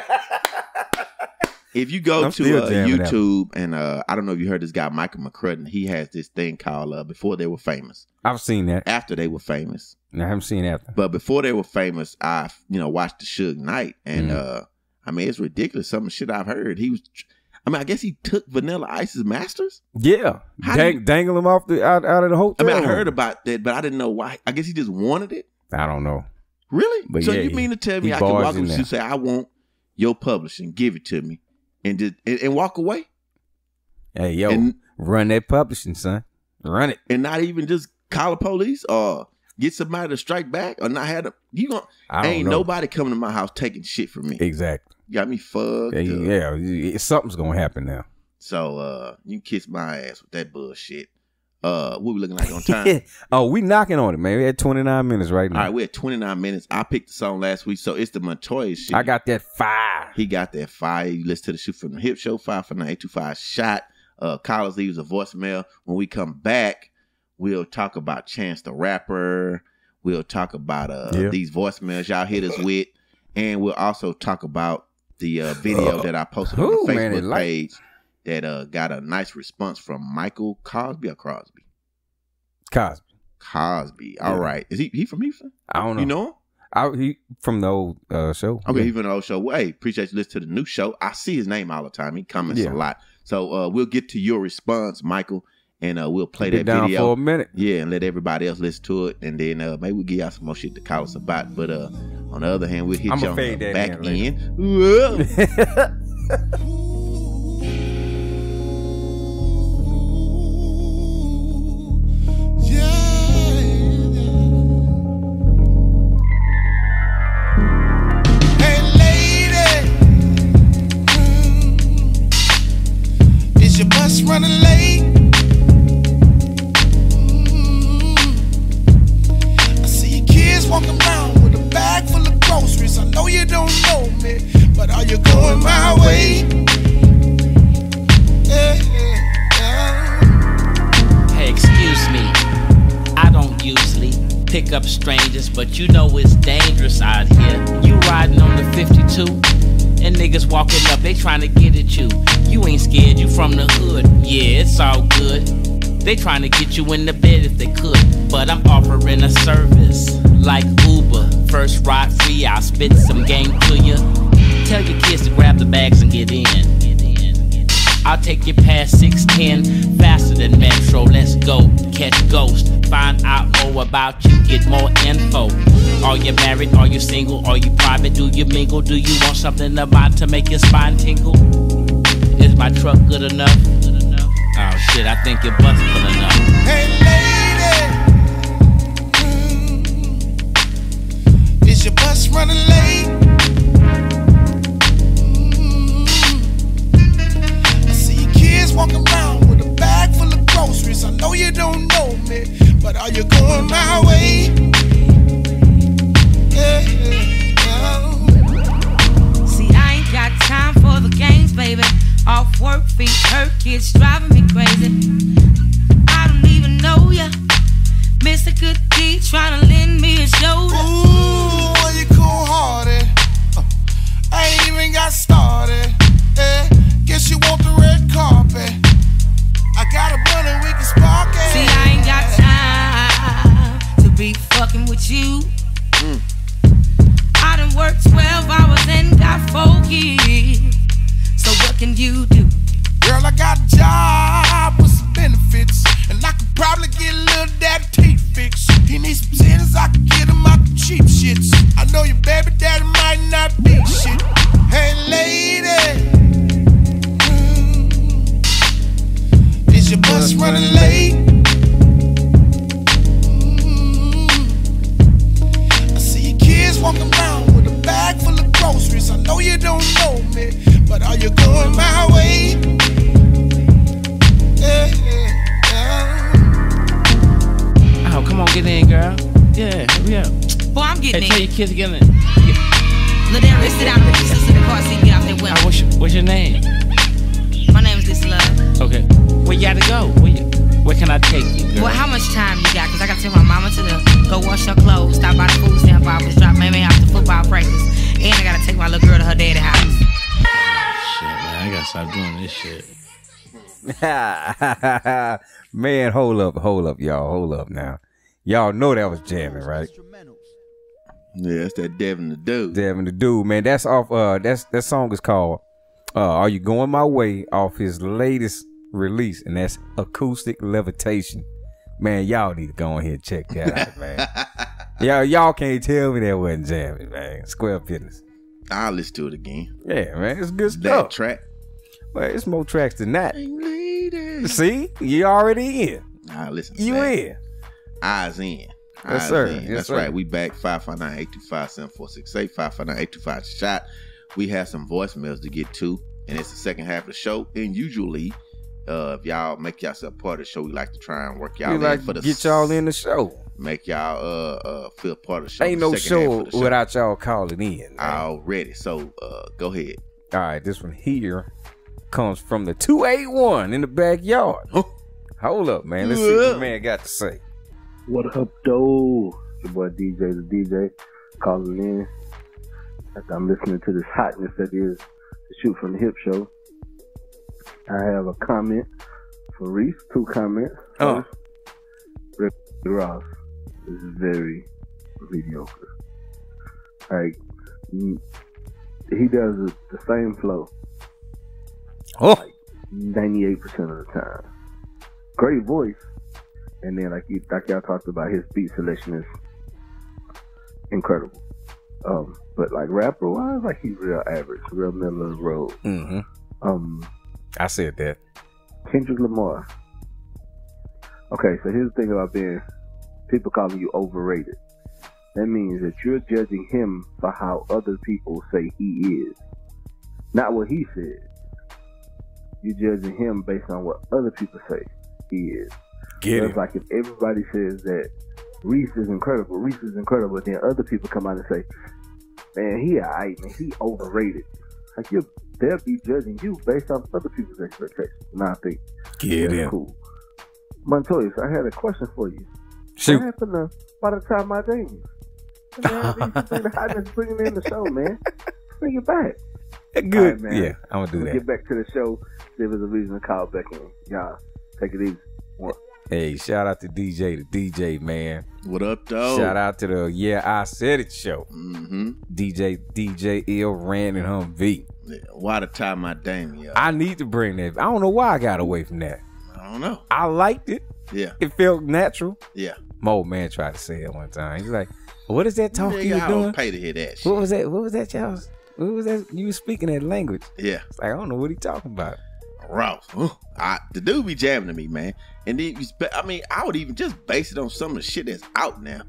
If you go I'm to uh, YouTube and uh, I don't know if you heard this guy Michael McCrary, he has this thing called uh, "Before They Were Famous." I've seen that. After they were famous, I haven't seen that. but before they were famous, I you know watched the Suge Knight, and Mhm. uh, I mean it's ridiculous some of the shit I've heard. He was, I mean I guess he took Vanilla Ice's masters. Yeah, Dang, you- dangle him off the out, out of the whole. I mean I heard about that, but I didn't know why. I guess he just wanted it. I don't know. Really? But so yeah, you mean to tell me I can walk up to you and say I want your publishing, give it to me, and just and, and walk away, Hey, yo, and run that publishing, son. Run it. and not even just call the police or get somebody to strike back or not have them. You going ain't know. nobody coming to my house taking shit from me. Exactly. Got me fucked. Yeah, yeah, something's gonna happen now. So uh, you kiss my ass with that bullshit. Uh, what we looking like on time? oh, we knocking on it, man. We at 29 minutes right now. right, we're at 29 minutes. I picked the song last week, so it's the Montoya shit. I got that fire. He got that fire. You listen to the shoot from the hip show, five for nine eight two five shot. Uh Collins leaves a voicemail. When we come back, we'll talk about Chance the Rapper. We'll talk about uh Yeah. these voicemails y'all hit us with. And we'll also talk about the uh, video that I posted on Ooh, the man, it Facebook like- page that uh got a nice response from Michael Cosby or Crosby. Cosby. Cosby. All Yeah. right. Is he he from Houston? I don't know. You know him? I, he from the old uh, show. Okay, Yeah. even the old show. Well, hey, appreciate you listening to the new show. I see his name all the time. He comments Yeah. a lot. So uh, we'll get to your response, Michael, and uh, we'll play Been that down video. for a minute. Yeah, and let everybody else listen to it, and then uh, maybe we'll give y'all some more shit to call us about. But uh, On the other hand, we'll hit you on the back end. but you know it's dangerous out here. You riding on the 52, and niggas walking up, they trying to get at you. You ain't scared, you from the hood. Yeah, it's all good. They trying to get you in the bed if they could, but I'm offering a service like Uber. First ride free, I'll spit some game to you. Tell your kids to grab the bags and get in. I'll take you past 610 faster than Metro. Let's go, catch ghost. Find out more about you, get more info. Are you married? Are you single? Are you private? Do you mingle? Do you want something about to make your spine tingle? Is my truck good enough? Oh shit, I think your bus full enough. Hey, lady. Mm. Is your bus running late? Of. I know you don't know me, but are you going my way? Yeah. See, I ain't got time for the games, baby. Off work, feet hurt, kids driving me crazy. I don't even know ya. Mr. Good D trying to lend me a shoulder. Ooh, Man, hold up, hold up, y'all, hold up now. Y'all know that was jamming, right? Yeah, it's that Devin the dude. Devin the dude, man. That's off. Uh, that's that song is called uh, "Are You Going My Way" off his latest release, and that's acoustic levitation. Man, y'all need to go in here and check that out, man. y'all, y'all can't tell me that wasn't jamming, man. Square business. I'll listen to it again. Yeah, man, it's good stuff. That track. Well, it's more tracks than that. See, you already in. I'll listen You that. in? Eyes in. Yes, Eyes sir. in. Yes, That's sir. right. We back 559-825-7468. 559-825 shot. We have some voicemails to get to, and it's the second half of the show. And usually, uh, if y'all make yourself part of the show, we like to try and work y'all We in like for the get y'all in the show. make y'all uh uh feel part of the show. Ain't the no half show without y'all calling in. man. already. So uh go ahead. All right, this one here comes from the 281 in the backyard. Hold up, man. Let's see what the man got to say. What up, though? Your boy DJ the DJ calling in. After I'm listening to this hotness that is the Shoot from the Hip show. I have a comment for Reese. Two comments. Uh. First, Rick Ross is very mediocre. Like he does the, the same flow Oh, 98% of the time. Great voice. And then like you like y'all talked about his beat selection is incredible. Um, but like rapper wise, like he's real average, real middle of the road. Mm-hmm. Um, I said that. Kendrick Lamar. Okay, so here's the thing about being people calling you overrated. That means that you're judging him for how other people say he is, not what he said. You're judging him based on what other people say he is. Get So it. it's like if everybody says that Reese is incredible, Reese is incredible, then other people come out and say, "Man, he alright, man, he overrated." Like you, they'll be judging you based on other people's expectations. And I think Get that's in. cool. Montoyis, I had a question for you. Shoot. What happened to by the time my Damien? Man, Reese is bring the hotness, bring it in the show, man. Bring it back. Good. All right, man. yeah, I'm gonna do We'll that. get back to the show. See if there's a reason to call back in. Y'all, take it easy. One. Hey, shout out to DJ, the DJ man. What up, though? Shout out to the Yeah I Said It show. Mm-hmm. DJ DJ Ill Rand and Humvee. Yeah. Why the tie my Damien? I need to bring that. I don't know why I got away from that. I don't know. I liked it. Yeah. It felt natural. Yeah. My old man tried to say it one time. He's like, "What is that talk Nigga, you I don't doing? pay to hear that shit. What was that? What was that, y'all? What was that? You was speaking that language? Yeah. It's like I don't know what he talking about. Ross. I, the dude be jamming to me, man. And then I mean, I would even just base it on some of the shit that's out now.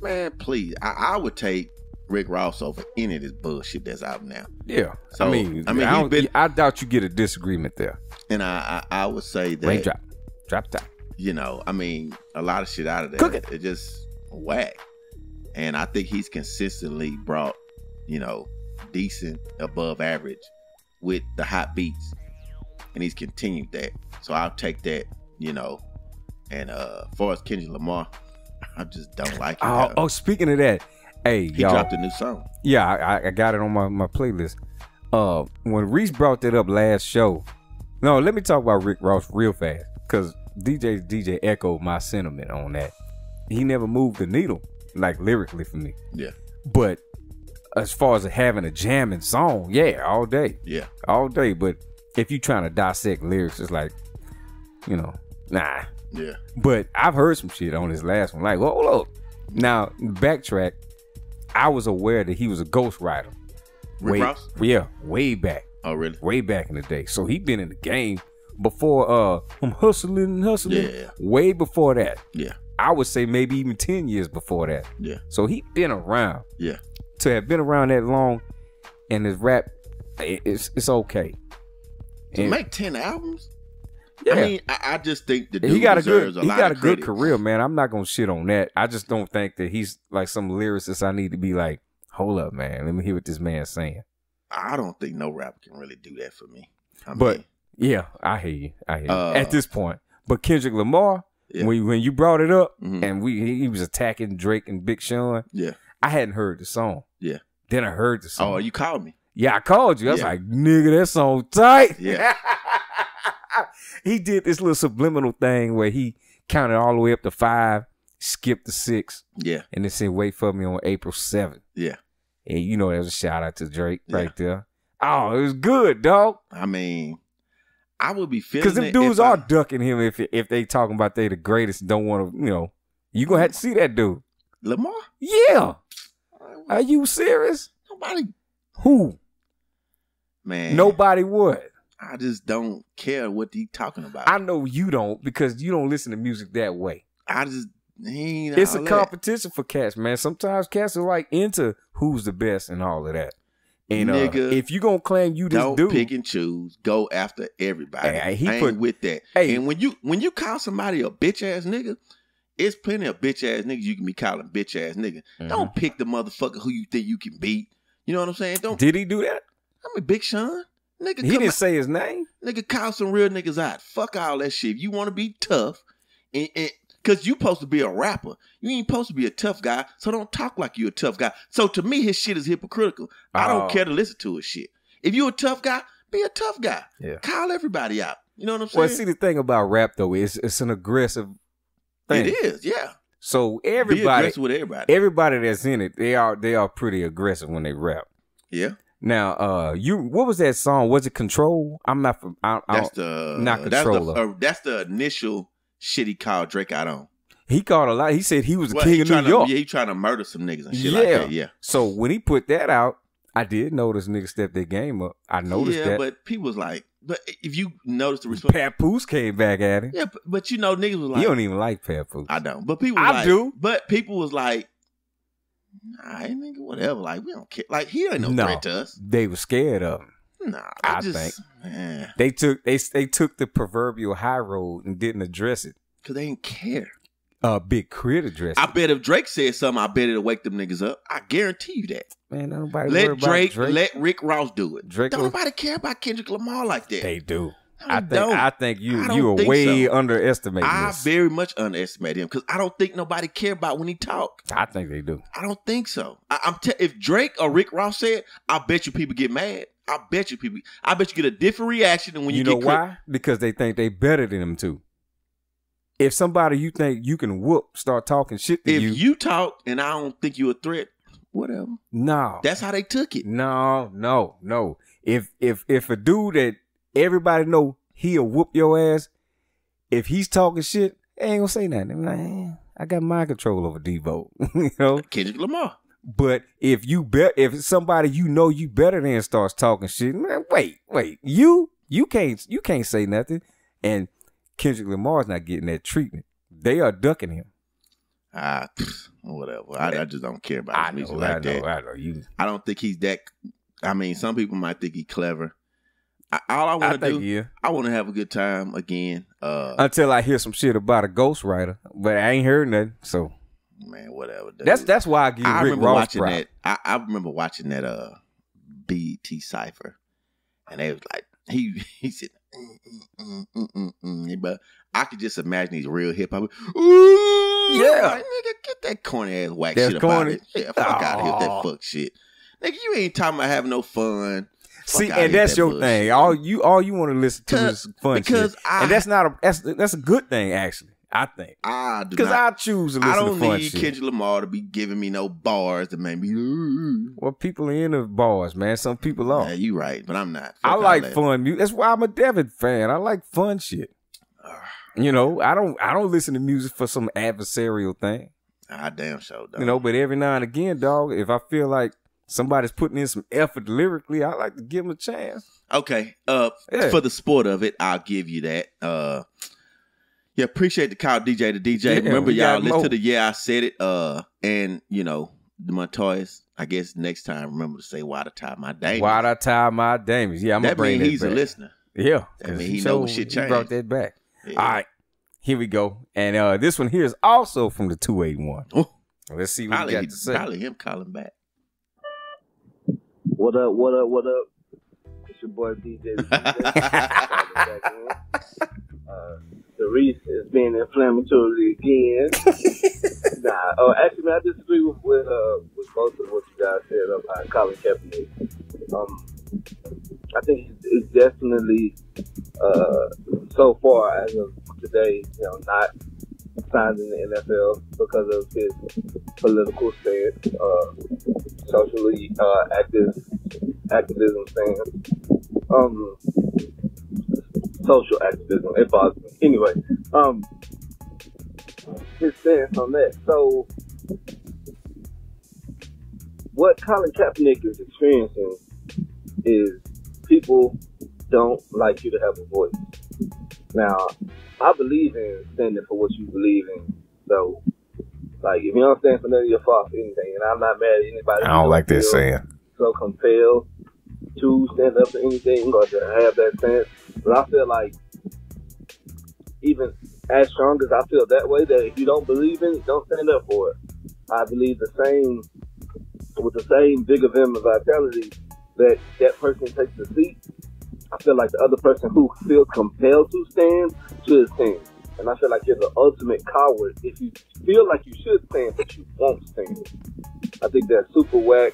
Man, please. I, I would take Rick Ross over any of this bullshit that's out now. Yeah. So, I mean, I mean, I, been- I doubt you get a disagreement there. And I I, I would say that Raindrop, drop top. you know, I mean, a lot of shit out of there. Cook it. It just whack. And I think he's consistently brought, you know, decent above average with the hot beats. And he's continued that. So I'll take that, you know. And uh as far as Kendrick Lamar, I just don't like it. Oh, oh, speaking of that, hey, he y'all. dropped a new song. Yeah, I, I got it on my, my playlist. Uh, when Reese brought that up last show, no, let me talk about Rick Ross real fast because DJ DJ echoed my sentiment on that. He never moved the needle like lyrically for me, Yeah. but as far as having a jamming song, yeah, all day, Yeah. all day. But if you trying to dissect lyrics, it's like, you know, nah. Yeah. But I've heard some shit on his last one. Like, hold up. Now, backtrack. I was aware that he was a ghostwriter. Rick way, Ross? Yeah, way back. Oh really? Way back in the day. So he been in the game before uh I'm hustling and hustling. Yeah. Way before that. Yeah. I would say maybe even 10 years before that. Yeah. So he been around. Yeah. To have been around that long and his rap it's it's okay. To And- make ten albums? Yeah. I mean, I, I just think the dude he got a good a he got a good career, man. I'm not gonna shit on that. I just don't think that he's like some lyricist. I need to be like, hold up, man. Let me hear what this man's saying. I don't think no rapper can really do that for me. I But mean, yeah, I hear you. I hear you. Uh, At this point, but Kendrick Lamar, Yeah. when when you brought it up Mhm. and we he was attacking Drake and Big Sean, yeah, I hadn't heard the song. yeah. Then I heard the oh, song. Oh, you called me. Yeah, I called you. I was Yeah. like, nigga, that song tight. Yeah. he did this little subliminal thing where he counted all the way up to five, skipped the six, Yeah, and then said, wait for me on April 7th. yeah. And you know, that was a shout out to Drake Yeah. right there. Oh, it was good, dog. I mean, I would be feeling Because them dudes if I- are ducking him if if they talking about they the greatest don't want to, you know, you gonna have to see that dude. Lamar. Yeah. Are you serious? Nobody, Who? man. Nobody would. I just don't care what he talking about. I know you don't because you don't listen to music that way. I just It's a that. competition for cats, man. Sometimes cats are like into who's the best and all of that. And uh, if you gonna claim you this Don't dude, pick and choose. Go after everybody. Hey, he I ain't put- with that. Hey. and when you when you call somebody a bitch ass nigga, it's plenty of bitch ass niggas you can be calling bitch ass nigga. Mm-hmm. Don't pick the motherfucker who you think you can beat. You know what I'm saying? Don't. did he do that? I mean, Big Sean, nigga, He didn't out- say his name. nigga, call some real niggas out. Fuck all that shit. If you want to be tough, and, and cause you supposed to be a rapper, you ain't supposed to be a tough guy. So don't talk like you a tough guy. So to me, his shit is hypocritical. I Oh. don't care to listen to his shit. If you a tough guy, be a tough guy. Yeah. Call everybody out. You know what I'm saying? Well, see, the thing about rap though is it's an aggressive thing. it is, yeah. So everybody, with everybody. everybody that's in it, they are they are pretty aggressive when they rap. yeah. Now, uh, you what was that song? Was it Control? I'm not. from- I, I That's the not that's the controller. uh, that's the initial shit he called Drake out on. He called a lot. He said he was the Well, king of New tryna- York. Yeah, he trying to murder some niggas and shit yeah. like that. Yeah. So when he put that out, I did notice niggas stepped their game up. I noticed yeah, that. but people was like, but if you notice the response, Papoose came back at him. yeah, but, but you know, niggas was like, you don't even like Papoose. I don't, but people, I like, do. but people was like, nah, nigga, whatever, like we don't care, like he ain't no, No. threat to us. They were scared of him. Nah, I I just, think. man, They took they they took the proverbial high road and didn't address it. because they didn't care. Uh, Big K.R.I.T. addressed I bet if Drake said something, I bet it'll wake them niggas up. I guarantee you that. Man, nobody worry Let about Drake, Drake. let Rick Ross do it. Drake don't was- nobody care about Kendrick Lamar like that. They do. No, I think don't. I think you I you are way so. underestimating I this. very much underestimate him because I don't think nobody care about when he talk. I think they do. I don't think so. I, I'm te- if Drake or Rick Ross said, I bet you people get mad. I bet you people. I bet you get a different reaction than when you, you know get crit- why? Because they think they better than them too. If somebody you think you can whoop start talking shit to If you, you, talk and I don't think you a threat, whatever. no, That's how they took it. no, no, no. If if if a dude that everybody know he'll whoop your ass, if he's talking shit, they ain't gonna say nothing. Be like, "Eh, I got mind control over Devo, you know. Kendrick Lamar. But if you bet, if somebody you know you better than starts talking shit, man, wait, wait, you you can't you can't say nothing. And Kendrick Lamar's not getting that treatment. They are ducking him. Ah, pfft, whatever. I, I just don't care about I music know, like I know, that. I know. You, I don't think he's that. I mean, some people might think he's clever. I, all I want to do, yeah. I want to have a good time again. Uh, Until I hear some shit about a ghostwriter, but I ain't heard nothing. So man, whatever. dude. that's that's why I give I Rick remember Ross watching props. that. I, I remember watching that uh BET cipher, and they was like he he said, but I could just imagine these real hip hop. Ooh, Yeah. like, nigga, get that corny ass whack That's shit about corny. it. Yeah, fuck out of here that fuck shit. Nigga, you ain't talking about having no fun. Fuck See, and that's with your that thing. All you all you want to listen to is fun because shit, I- and that's not a that's that's a good thing actually. I think I do because. I choose to I don't to fun need shit. Kendrick Lamar to be giving me no bars that make me. Well, people are into bars, man. Some people are. Yeah, you right, but I'm not. I Fuck all like that. fun music. That's why I'm a Devin fan. I like fun shit. You know, I don't I don't listen to music for some adversarial thing. I damn sure don't. You know, but every now and again, dog, if I feel like somebody's putting in some effort lyrically, I like to give them a chance. Okay. Uh Yeah. for the sport of it, I'll give you that. Uh yeah, appreciate the call DJ to DJ. Yeah, Remember y'all listen to the yeah I said it. Uh and you know, the Montoyis, I guess next time remember to say why the tie my day. Why'd I tie my damies? Yeah, I'm gonna that bring means that he's back. a listener. Yeah, That 'cause mean he he know when showed- shit he brought that back. Yeah. All right, here we go. And uh this one here is also from the two eight one. Let's see what Probably, you got to say. probably him calling back. What up, what up, what up? It's your boy DJ. the DJ. uh, the Reese is being inflammatory again. nah, oh, actually, man, I disagree with with, uh, with most of what you guys said about Colin Kaepernick. Um, I think it's definitely uh, so far as of today, you know, not signed in the NFL because of his political stance, uh, socially uh, active activism stance, um, social activism. It bothers me. Anyway, um, his stance on that. So, what Colin Kaepernick is experiencing is people don't like you to have a voice. Now, I believe in standing for what you believe in. So, like, if you don't stand for none of your fault for anything, and I'm not mad at anybody. I don't like this saying. So compelled to stand up for anything or to have that stance. But I feel like, even as strong as I feel that way, that if you don't believe in it, don't stand up for it. I believe the same, with the same vigor, vim, and vitality that that person takes the seat. I feel like the other person who feels compelled to stand should stand. And I feel like you're the ultimate coward if you feel like you should stand but you won't stand. I think that's super whack.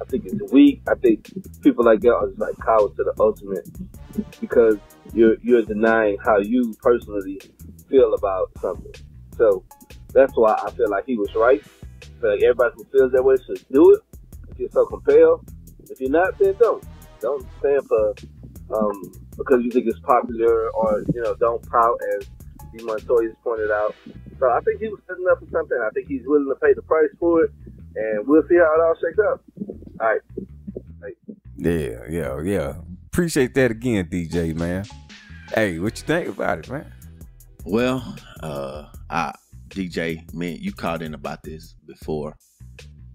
I think it's weak. I think people like that are just like cowards to the ultimate because you're you're denying how you personally feel about something. So that's why I feel like he was right. Feel like everybody who feels that way should do it. If you're so compelled, if you're not, then don't. Don't stand for um, because you think it's popular, or you know, don't pout as the Montoyis pointed out. So I think he was setting up for something. I think he's willing to pay the price for it, and we'll see how it all shakes out. All right. Yeah, yeah, yeah. Appreciate that again, DJ man. Hey, what you think about it, man? Well, uh, I DJ, man, you called in about this before,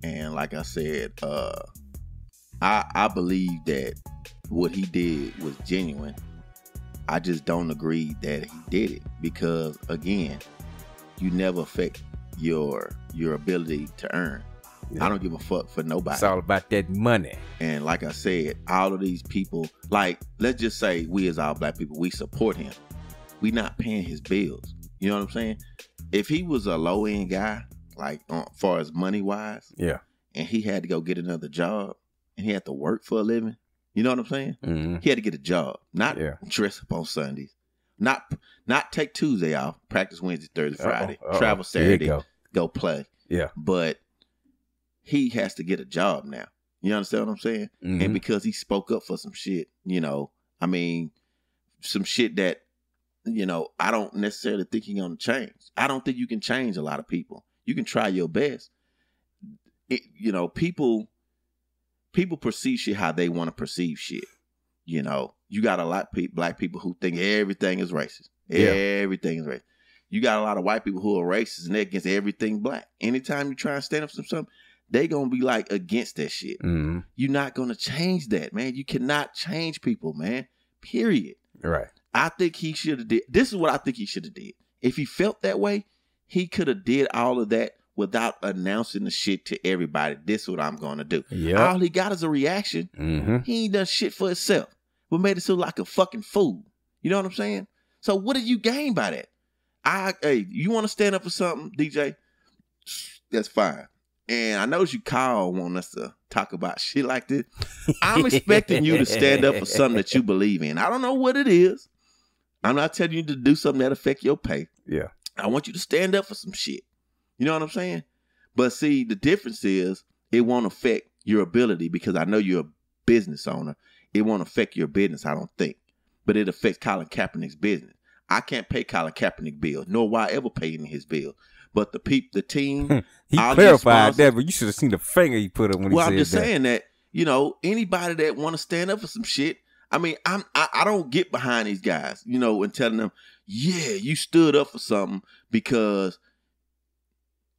and like I said, uh, I I believe that what he did was genuine. I just don't agree that he did it because again, you never affect your your ability to earn. I don't give a fuck for nobody. It's all about that money. And like I said, all of these people, like let's just say we as all black people, we support him. We not paying his bills. You know what I'm saying? If he was a low end guy, like uh, far as money wise, Yeah. and he had to go get another job and he had to work for a living, you know what I'm saying? hmm He had to get a job, not Yeah. dress up on Sundays, not not take Tuesday off, practice Wednesday, Thursday, Friday, Uh-oh, uh-oh. travel Saturday, go. go play. Yeah. But he has to get a job now. You understand what I'm saying? Mhm. And because he spoke up for some shit, you know, I mean, some shit that, you know, I don't necessarily think he's gonna change. I don't think you can change a lot of people. You can try your best. It, you know, people people perceive shit how they want to perceive shit. You know, you got a lot of pe- black people who think everything is racist. Yeah. Everything is racist. You got a lot of white people who are racist and they're against everything black. Anytime you try and stand up for something, they gonna be like against that shit. hmm You're not gonna change that, man. You cannot change people, man. Period. Right. I think he should have did. This is what I think he should have did. If he felt that way, he could have did all of that without announcing the shit to everybody. This is what I'm gonna do. Yep. All he got is a reaction. hmm He ain't done shit for himself. What made it look like a fucking fool? You know what I'm saying? So what did you gain by that? I hey, you want to stand up for something, DJ? That's fine. And I know you Kyle want us to talk about shit like this. I'm expecting you to stand up for something that you believe in. I don't know what it is. I'm not telling you to do something that affect your pay. Yeah. I want you to stand up for some shit. You know what I'm saying? But see, the difference is it won't affect your ability because I know you're a business owner. It won't affect your business, I don't think. But it affects Colin Kaepernick's business. I can't pay Colin Kaepernick bills, nor will I ever pay him his bill. But the peep, the team, He the clarified that, but you should have seen the finger he put up when well, he said Well, I'm just that. saying that you know anybody that want to stand up for some shit. I mean, I'm I, I don't get behind these guys, you know, and telling them, yeah, you stood up for something because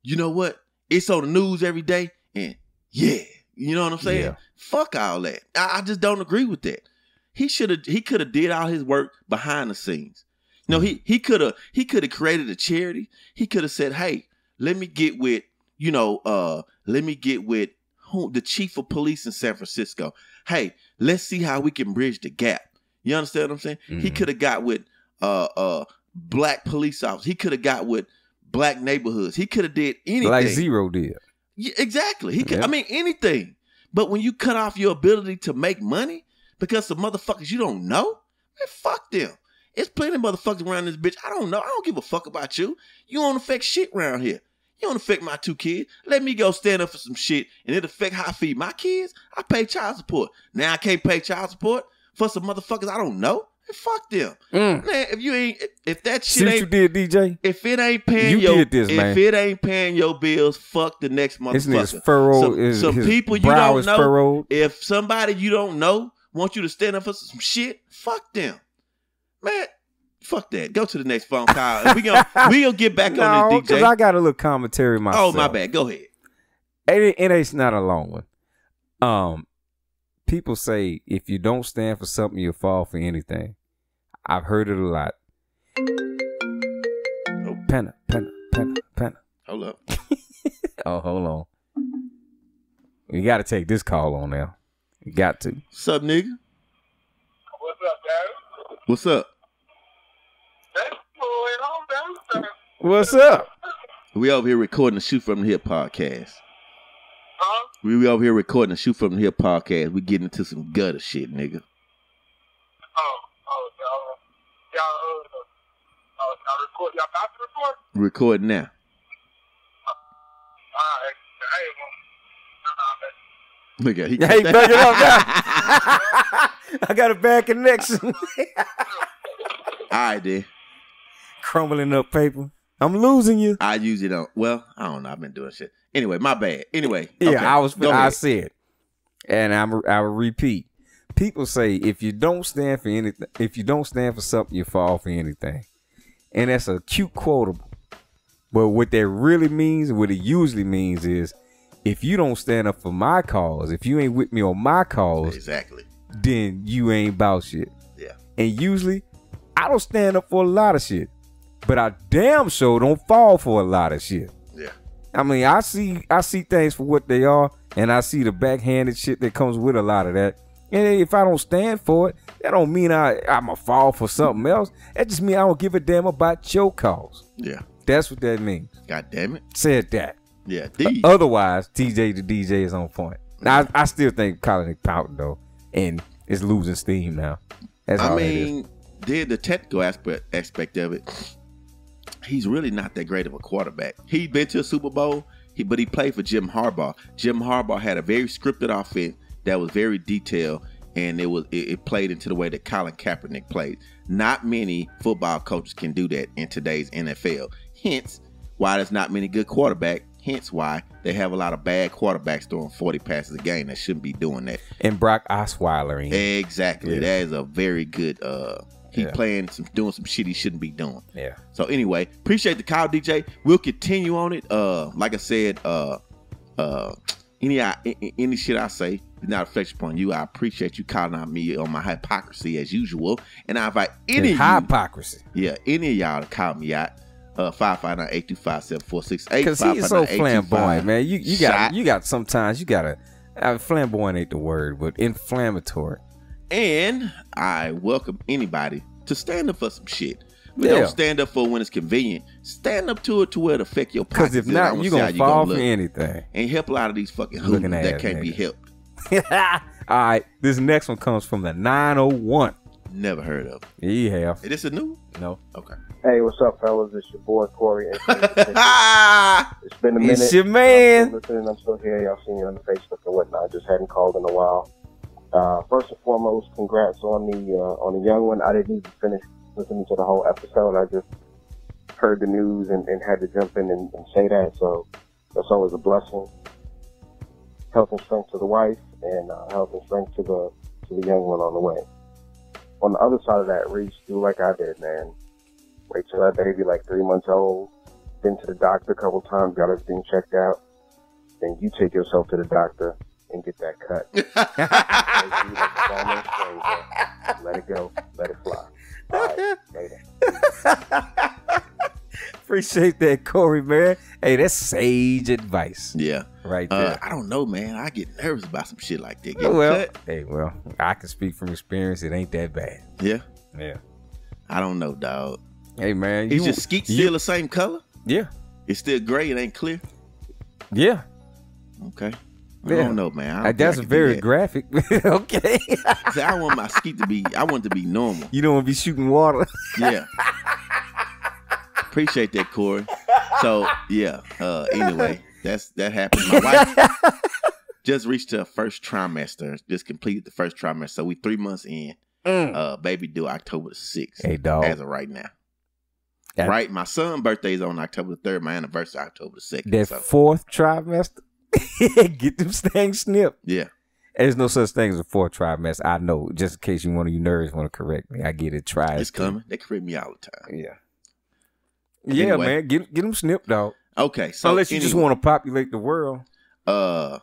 you know what? It's on the news every day, and yeah, you know what I'm saying. Yeah. Fuck all that. I, I just don't agree with that. He should have. He could have did all his work behind the scenes. No, he he could have he could have created a charity. He could have said, "Hey, let me get with you know, uh, let me get with who, the chief of police in San Francisco. Hey, let's see how we can bridge the gap. You understand what I'm saying? He Mhm. could have got with uh uh black police officers. He could have got with black neighborhoods. He could have did anything. Like Zero did. Yeah, exactly. He could. Yeah. I mean, anything. But when you cut off your ability to make money because of motherfuckers you don't know, man, fuck them. It's plenty of motherfuckers around this bitch. I don't know. I don't give a fuck about you. You don't affect shit around here. You don't affect my two kids. Let me go stand up for some shit and it affect how I feed my kids. I pay child support. Now I can't pay child support for some motherfuckers I don't know. Fuck them. Mm. Man, if you ain't if that shit what you did, DJ? if it ain't paying You your did this, if man. it ain't paying your bills, fuck the next His motherfucker. furrowed. Some, his, some his people you don't know. furrowed. If somebody you don't know want you to stand up for some shit, fuck them. Man, fuck that. Go to the next phone call. We gonna we gonna get back No, on this because I got a little commentary myself. oh my bad. Go ahead. It, it ain't not a long one. Um, people say if you don't stand for something, you'll fall for anything. I've heard it a lot. Oh. Penna, penna, penna, penna. Hold up. Oh, hold on. You got to take this call on now. You got to. What's up, nigga? What's up, guys? What's up? That's going on down What's up? We over here recording the Shoot from the Hip podcast. Huh? We we over here recording the Shoot from the Hip podcast. We getting into some gutter shit, nigga. Oh, oh, y'all, y'all, uh, uh, y'all record, y'all about to record? Recording now. All right. Hey, well, Look at he. Hey, back it up now. I got a bad connection. All right, then. Crumbling up paper. I'm losing you. I usually don't. Well, I don't know. I've been doing shit. Anyway, my bad. Anyway, Yeah, okay, I was. go I ahead. said, and I'm. I will repeat. People say if you don't stand for anything, if you don't stand for something, you fall for anything, and that's a cute quotable. But what that really means, what it usually means, is if you don't stand up for my cause, if you ain't with me on my cause, exactly. then you ain't about shit. Yeah. And usually, I don't stand up for a lot of shit, but I damn sure don't fall for a lot of shit. Yeah. I mean, I see I see things for what they are, and I see the backhanded shit that comes with a lot of that. And if I don't stand for it, that don't mean I I'm a fall for something else. That just mean I don't give a damn about your cause. Yeah. That's what that means. God damn it. Said that. Yeah. D. Otherwise, DJ the DJ is on point. Now I, I still think Colin pouting though, and it's losing steam now. That's I mean, did the technical aspect aspect of it, he's really not that great of a quarterback. He's been to a Super Bowl, he, but he played for Jim Harbaugh. Jim Harbaugh had a very scripted offense that was very detailed, and it was it, it played into the way that Colin Kaepernick played. Not many football coaches can do that in today's NFL. Hence, why there's not many good quarterback. Hence, why they have a lot of bad quarterbacks throwing 40 passes a game that shouldn't be doing that. And Brock Osweiler. Exactly. Yeah. That is a very good uh he Yeah. playing some doing some shit he shouldn't be doing. Yeah. So anyway, appreciate the call, DJ. We'll continue on it. Uh like I said, uh uh any I, any shit I say is not a reflection upon you. I appreciate you calling out me on my hypocrisy as usual. And I invite any It's of you, hypocrisy. yeah, any of y'all to call me out. Uh, five five nine eight two five seven four six eight. Cause he's so flamboyant, man. You you got you got sometimes you gotta uh, flamboyant ain't the word, but inflammatory. And I welcome anybody to stand up for some shit. We Yeah. don't stand up for when it's convenient. Stand up to it to where it affect your Cause if not, you see gonna how you fall look. for anything. And help a lot of these fucking Looking hoodlums that can't be helped. All right, this next one comes from the 901. Never heard of. You have. Is this a new? No. Okay. Hey, what's up, fellas? It's your boy Corey. it's been a minute. It's your man. I'm still listening. I'm still here. Y'all seen me on the Facebook and whatnot. I just hadn't called in a while. Uh, first and foremost, congrats on the uh, on the young one. I didn't even finish listening to the whole episode. I just heard the news and, and had to jump in and, and say that. So that's always a blessing. Health and strength to the wife, and uh, health and strength to the to the young one on the way. On the other side of that, Reese, do like I did, man. Wait till that baby like three months old. Been to the doctor a couple times, got everything checked out. Then you take yourself to the doctor and get that cut. Make you like a ball and string, bro. Let it go. Let it fly. All right, later. Appreciate that, Corey, man. Hey, that's sage advice. Yeah. Right Uh, there. I don't know, man. I get nervous about some shit like that. Getting well, cut. hey, well, I can speak from experience. It ain't that bad. Yeah. Yeah. I don't know, dog. Hey, man. Is you- your skeet you- still the same color? Yeah. It's still gray. It ain't clear. Yeah. Okay. I don't know, man. Don't Uh, that's very that. graphic. okay. See, I want my skeet to be. I want it to be normal. You don't want to be shooting water. Yeah. Appreciate that, Corey. So yeah. Uh, anyway, that's that happened. My wife just reached her first trimester. Just completed the first trimester. So we three months in. Mm. Uh, baby due October the sixth. Hey, dog. As of right now. Right. My son's birthday is on October the third. My anniversary October the second. That So fourth trimester, get them things snipped. yeah. There's no such thing as a fourth trimester. I know. Just in case you one of you nerds want to correct me, I get it. Try It's coming. They correct me all the time. Yeah. Yeah, man. Get get them snipped, dog. Okay. So Unless you just want to populate the world, uh,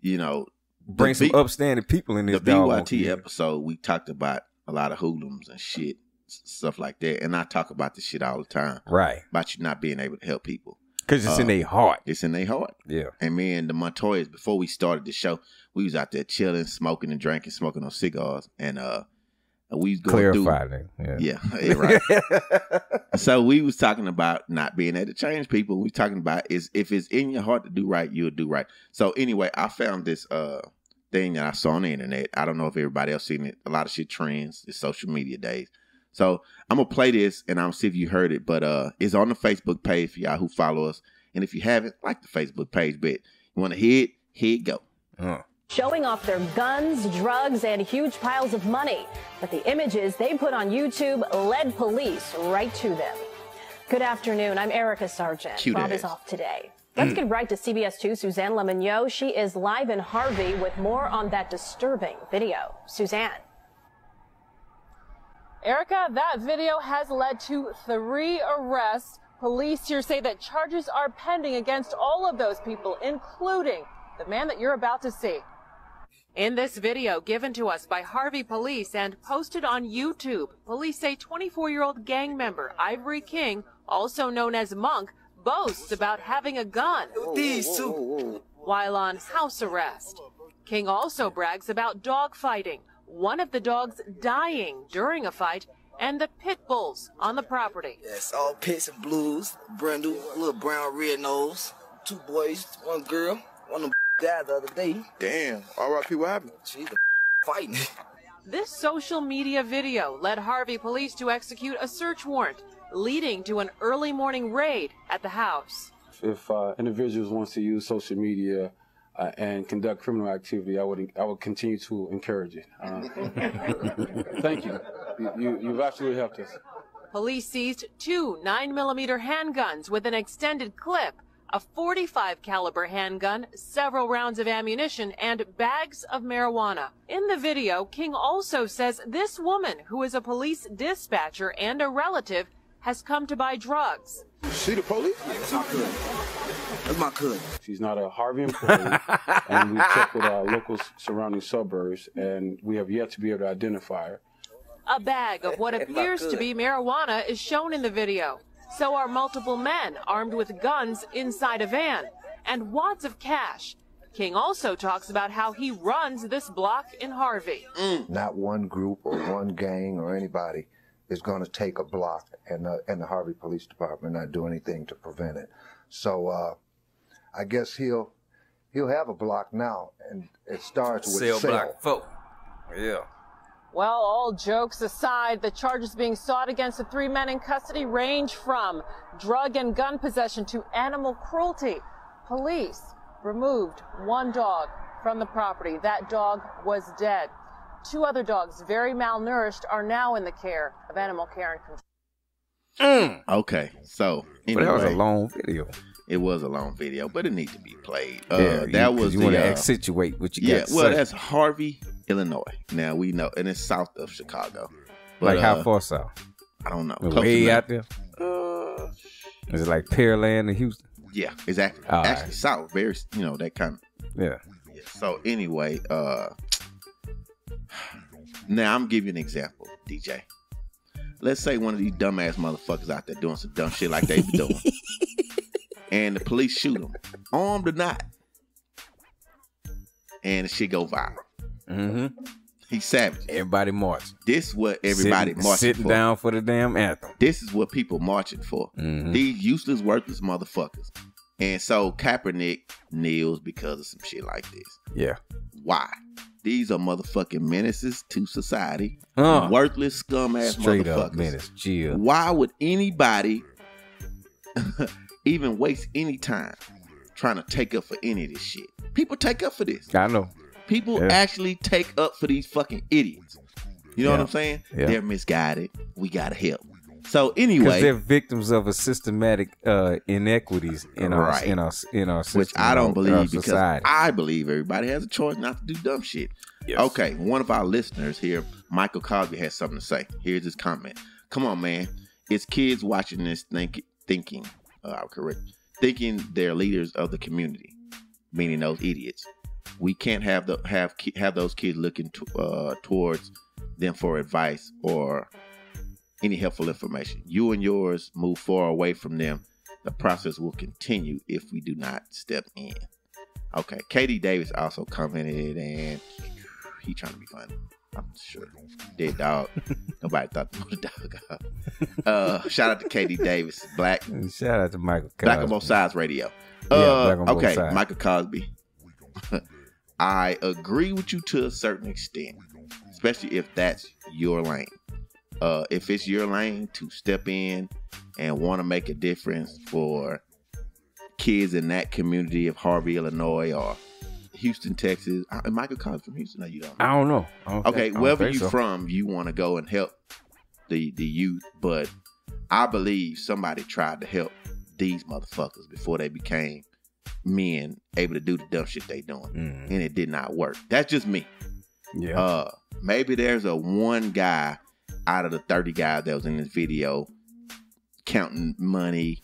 you know, bring some B- upstanding people in the this doggone BYT episode, we talked about a lot of hoodlums and shit, stuff like that. And I talk about this shit all the time. Right. About you not being able to help people. Because it's in Uh, their heart. It's in their heart. Yeah. And me and the Montoyis, before we started the show, we was out there chilling, smoking and drinking, smoking on cigars. And uh we was going through. Yeah, yeah, right. so we was talking about not being able to change people. We talking about is if it's in your heart to do right, you'll do right. So anyway, I found this uh thing that I saw on the internet. I don't know if everybody else seen it. A lot of shit trends. It's social media days. So I'm gonna play this and I'm gonna see if you heard it. But uh it's on the Facebook page for y'all who follow us. And if you haven't, like the Facebook page, but you wanna hear it, here it go. showing off their guns, drugs, and huge piles of money. But the images they put on YouTube led police right to them. Good afternoon. I'm Erica Sargent. Cute Rob is off today. Let's Mm. get right to CBS 2. Suzanne Le Mignot. She is live in Harvey with more on that disturbing video. Suzanne. Erica, that video has led to three arrests. Police here say that charges are pending against all of those people, including the man that you're about to see. In this video given to us by Harvey Police and posted on YouTube, police say 24 year old gang member Ivory King, also known as Monk, boasts about having a gun. These two. While on house arrest. King also brags about dog fighting, one of the dogs dying during a fight, and the pit bulls on the property. Yes, all pits and blues. Brindle, little brown red nose. Two boys, one girl. One of them died the other day. Damn. R.I.P. What happened? She's fighting. This social media video led Harvey police to execute a search warrant, leading to an early morning raid at the house. if uh, individuals want to use social media uh, and conduct criminal activity, I would I would continue to encourage it. Uh, thank you. you. You you've absolutely helped us. Police seized two 9mm handguns with an extended clip, a 45 caliber handgun, several rounds of ammunition, and bags of marijuana. In the video, King also says this woman, who is a police dispatcher and a relative, has come to buy drugs. She the police? That's my cousin. That's my cousin. She's not a Harvey employee, and we checked with our local surrounding suburbs, and we have yet to be able to identify her. A bag of what appears to be marijuana is shown in the video. So are multiple men armed with guns inside a van and wads of cash. King also talks about how he runs this block in Harvey. Not one group or one gang or anybody is going to take a block and, uh, and the Harvey Police Department not do anything to prevent it. So uh, I guess he'll he'll have a block now, and it starts with Cell cell. block four. Yeah. Well, all jokes aside, the charges being sought against the three men in custody range from drug and gun possession to animal cruelty. Police removed one dog from the property. That dog was dead. Two other dogs, very malnourished, are now in the care of animal care and control. Okay, so But that was a long video. It was a long video, but it needs to be played. Uh, Yeah, you- that 'cause was you wanna uh, accentuate what you yeah, got to well, say. that's Harvey, Illinois. Now we know, and it's south of Chicago. like how uh, far south? I don't know. Like Close way enough. out there. Is it like Pearland in Houston? Yeah, exactly. All Actually, right. south, very, you know, that kind of. Yeah. So anyway, uh now I'm giving you an example, DJ. Let's say one of these dumbass motherfuckers out there doing some dumb shit like they be doing, and the police shoot him, armed or not, and the shit go viral. Mm-hmm. He's savage. Everybody marching. This is what everybody sitting, marching sitting for. down for the damn anthem. This is what people marching for. Mhm. These useless, worthless motherfuckers. And so Kaepernick kneels because of some shit like this. Yeah. Why? These are motherfucking menaces to society. Uh. worthless scum ass Straight motherfuckers. up menace. Chill. Why would anybody even waste any time trying to take up for any of this shit? People take up for this. I know. People Yeah. actually take up for these fucking idiots. You know what I'm saying? Yeah. They're misguided. We gotta help. So anyway, Because anyway, they're victims of a systematic uh, inequities in our Right. in our in our system, which I don't believe because society. I believe everybody has a choice not to do dumb shit. Okay, one of our listeners here, Michael Cosby, has something to say. Here's his comment. Come on, man. It's kids watching this think, thinking, uh, I'm correct, thinking they're leaders of the community, meaning those idiots. We can't have the have have those kids looking to, uh, towards them for advice or any helpful information. You and yours move far away from them. The process will continue if we do not step in. Okay, Katie Davis also commented, and he trying to be funny. I'm sure. Dead dog. Nobody thought to put a dog out. Uh, shout out to Katie Davis, Black. Shout out to Michael. Black on both sides radio. Yeah, Uh, both okay. Michael Cosby. I agree with you to a certain extent, especially if that's your lane. Uh, if it's your lane to step in and want to make a difference for kids in that community of Harvey, Illinois, or Houston, Texas. Uh, Michael Cosby from Houston. No, you don't. I don't know. I don't okay, think- wherever you so. from, you want to go and help the the youth, but I believe somebody tried to help these motherfuckers before they became men able to do the dumb shit they doing, Mhm. and it did not work. That's just me. Yeah. Uh, maybe there's a one guy out of the 30 guys that was in this video counting money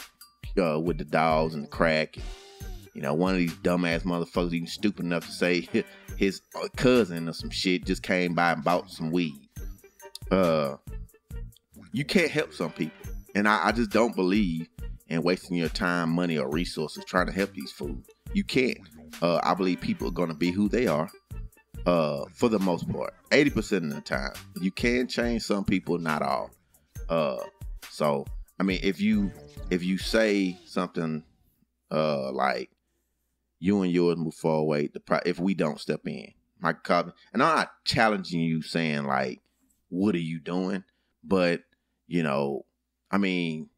uh, with the dolls and the crack. You know, one of these dumbass motherfuckers even stupid enough to say his cousin or some shit just came by and bought some weed. Uh, you can't help some people, and I, I just don't believe in wasting your time, money, or resources trying to help these fools. You can't. Uh, I believe people are gonna be who they are uh for the most part 80% of the time you can change some people not all. Uh so i mean if you if you say something uh like you and yours move forward the pro- if we don't step in Michael Cobbin, and i'm not challenging you saying like what are you doing but you know i mean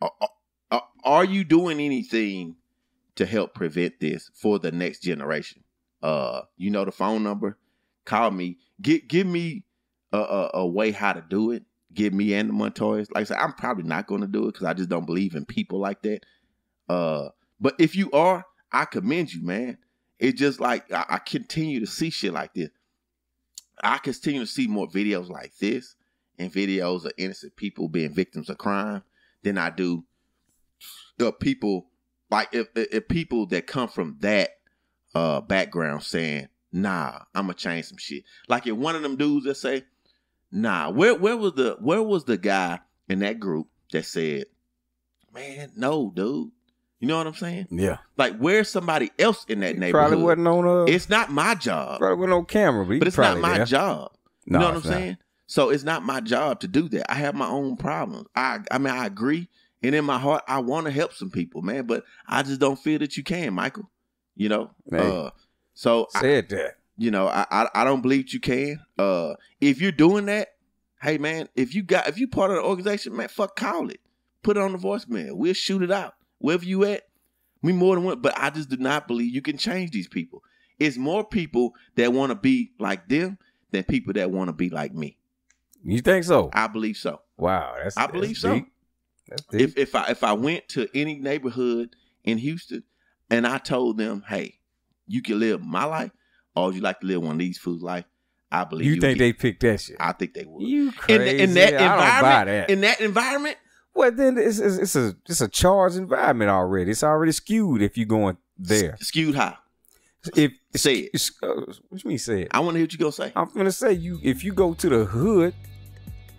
are, are, are you doing anything to help prevent this for the next generation uh you know the phone number call me. Get give me a, a, a way how to do it. Give me and the Montoyis like i said i'm probably not going to do it because i just don't believe in people like that. Uh but if you are i commend you man. It's just like I, I continue to see shit like this. I continue to see more videos like this and videos of innocent people being victims of crime than i do the people like if, if if people that come from that uh background saying, nah, I'ma change some shit. Like if one of them dudes that say, nah, where where was the where was the guy in that group that said, Man, no, dude. You know what I'm saying? Yeah. Like where's somebody else in that neighborhood? Probably wasn't on uh It's not my job. probably wasn't on camera, but, But it's not my there. job. You No, know what I'm not. saying? So it's not my job to do that. I have my own problems. I I mean I agree. And in my heart, I want to help some people, man, but I just don't feel that you can, Michael. You know? Uh so I- Said that. you know, I, I I don't believe you can. Uh if you're doing that, hey man, if you got if you part of the organization, man, fuck call it. Put it on the voicemail. We'll shoot it out. Wherever you at, we more than one. But I just do not believe you can change these people. It's more people that want to be like them than people that want to be like me. You think so? I believe so. Wow, that's I that's believe so. deep. That's deep. If if I if I went to any neighborhood in Houston and I told them, hey, you can live my life, or would you like to live one of these fools' life? I believe you would think they picked that shit? I think they would. You in, crazy? in that I don't buy environment, that. in that environment, well, then it's, it's it's a it's a charged environment already. It's already skewed if you're going there. skewed how? If Say it. uh, what you mean say it? I want to hear what you gonna say. I'm gonna say you if you go to the hood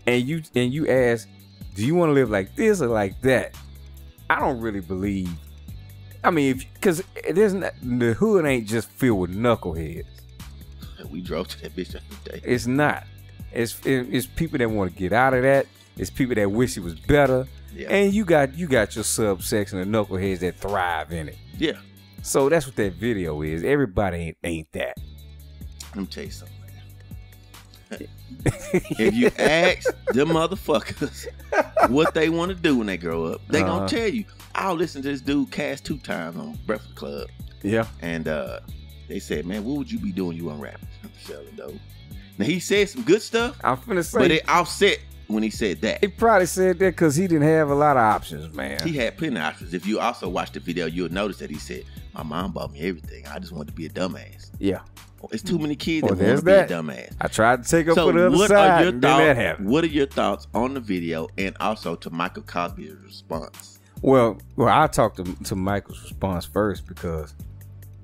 and you and you ask, do you want to live like this or like that? I don't really believe. I mean, because it isn't the hood ain't just filled with knuckleheads. We drove to that bitch other day. It's not. It's it- it's people that want to get out of that. It's people that wish it was better. Yeah. And you got you got your subsection of knuckleheads that thrive in it. Yeah. So that's what that video is. Everybody ain't, ain't that. Let me tell you something. if you ask them motherfuckers what they want to do when they grow up, they Uh-huh. gonna tell you. I'll listen to this dude cast two times on Breakfast Club, Yeah. and uh they said, "Man, what would you be doing? You unwrapping, I'm selling dope." Now he said some good stuff, I'm finna say but it offset when he said that. he probably said that because he didn't have a lot of options, man. He had plenty of options. If you also watch the video, you'll notice that he said, "My mom bought me everything. I just wanted to be a dumbass." yeah. It's too many kids Well, that want to be that. a dumbass. I tried to take up So for the other what side, are your and then that thoughts? happened. What are your thoughts on the video and also to Michael Cosby's response? Well, well, I talked to to Michael's response first because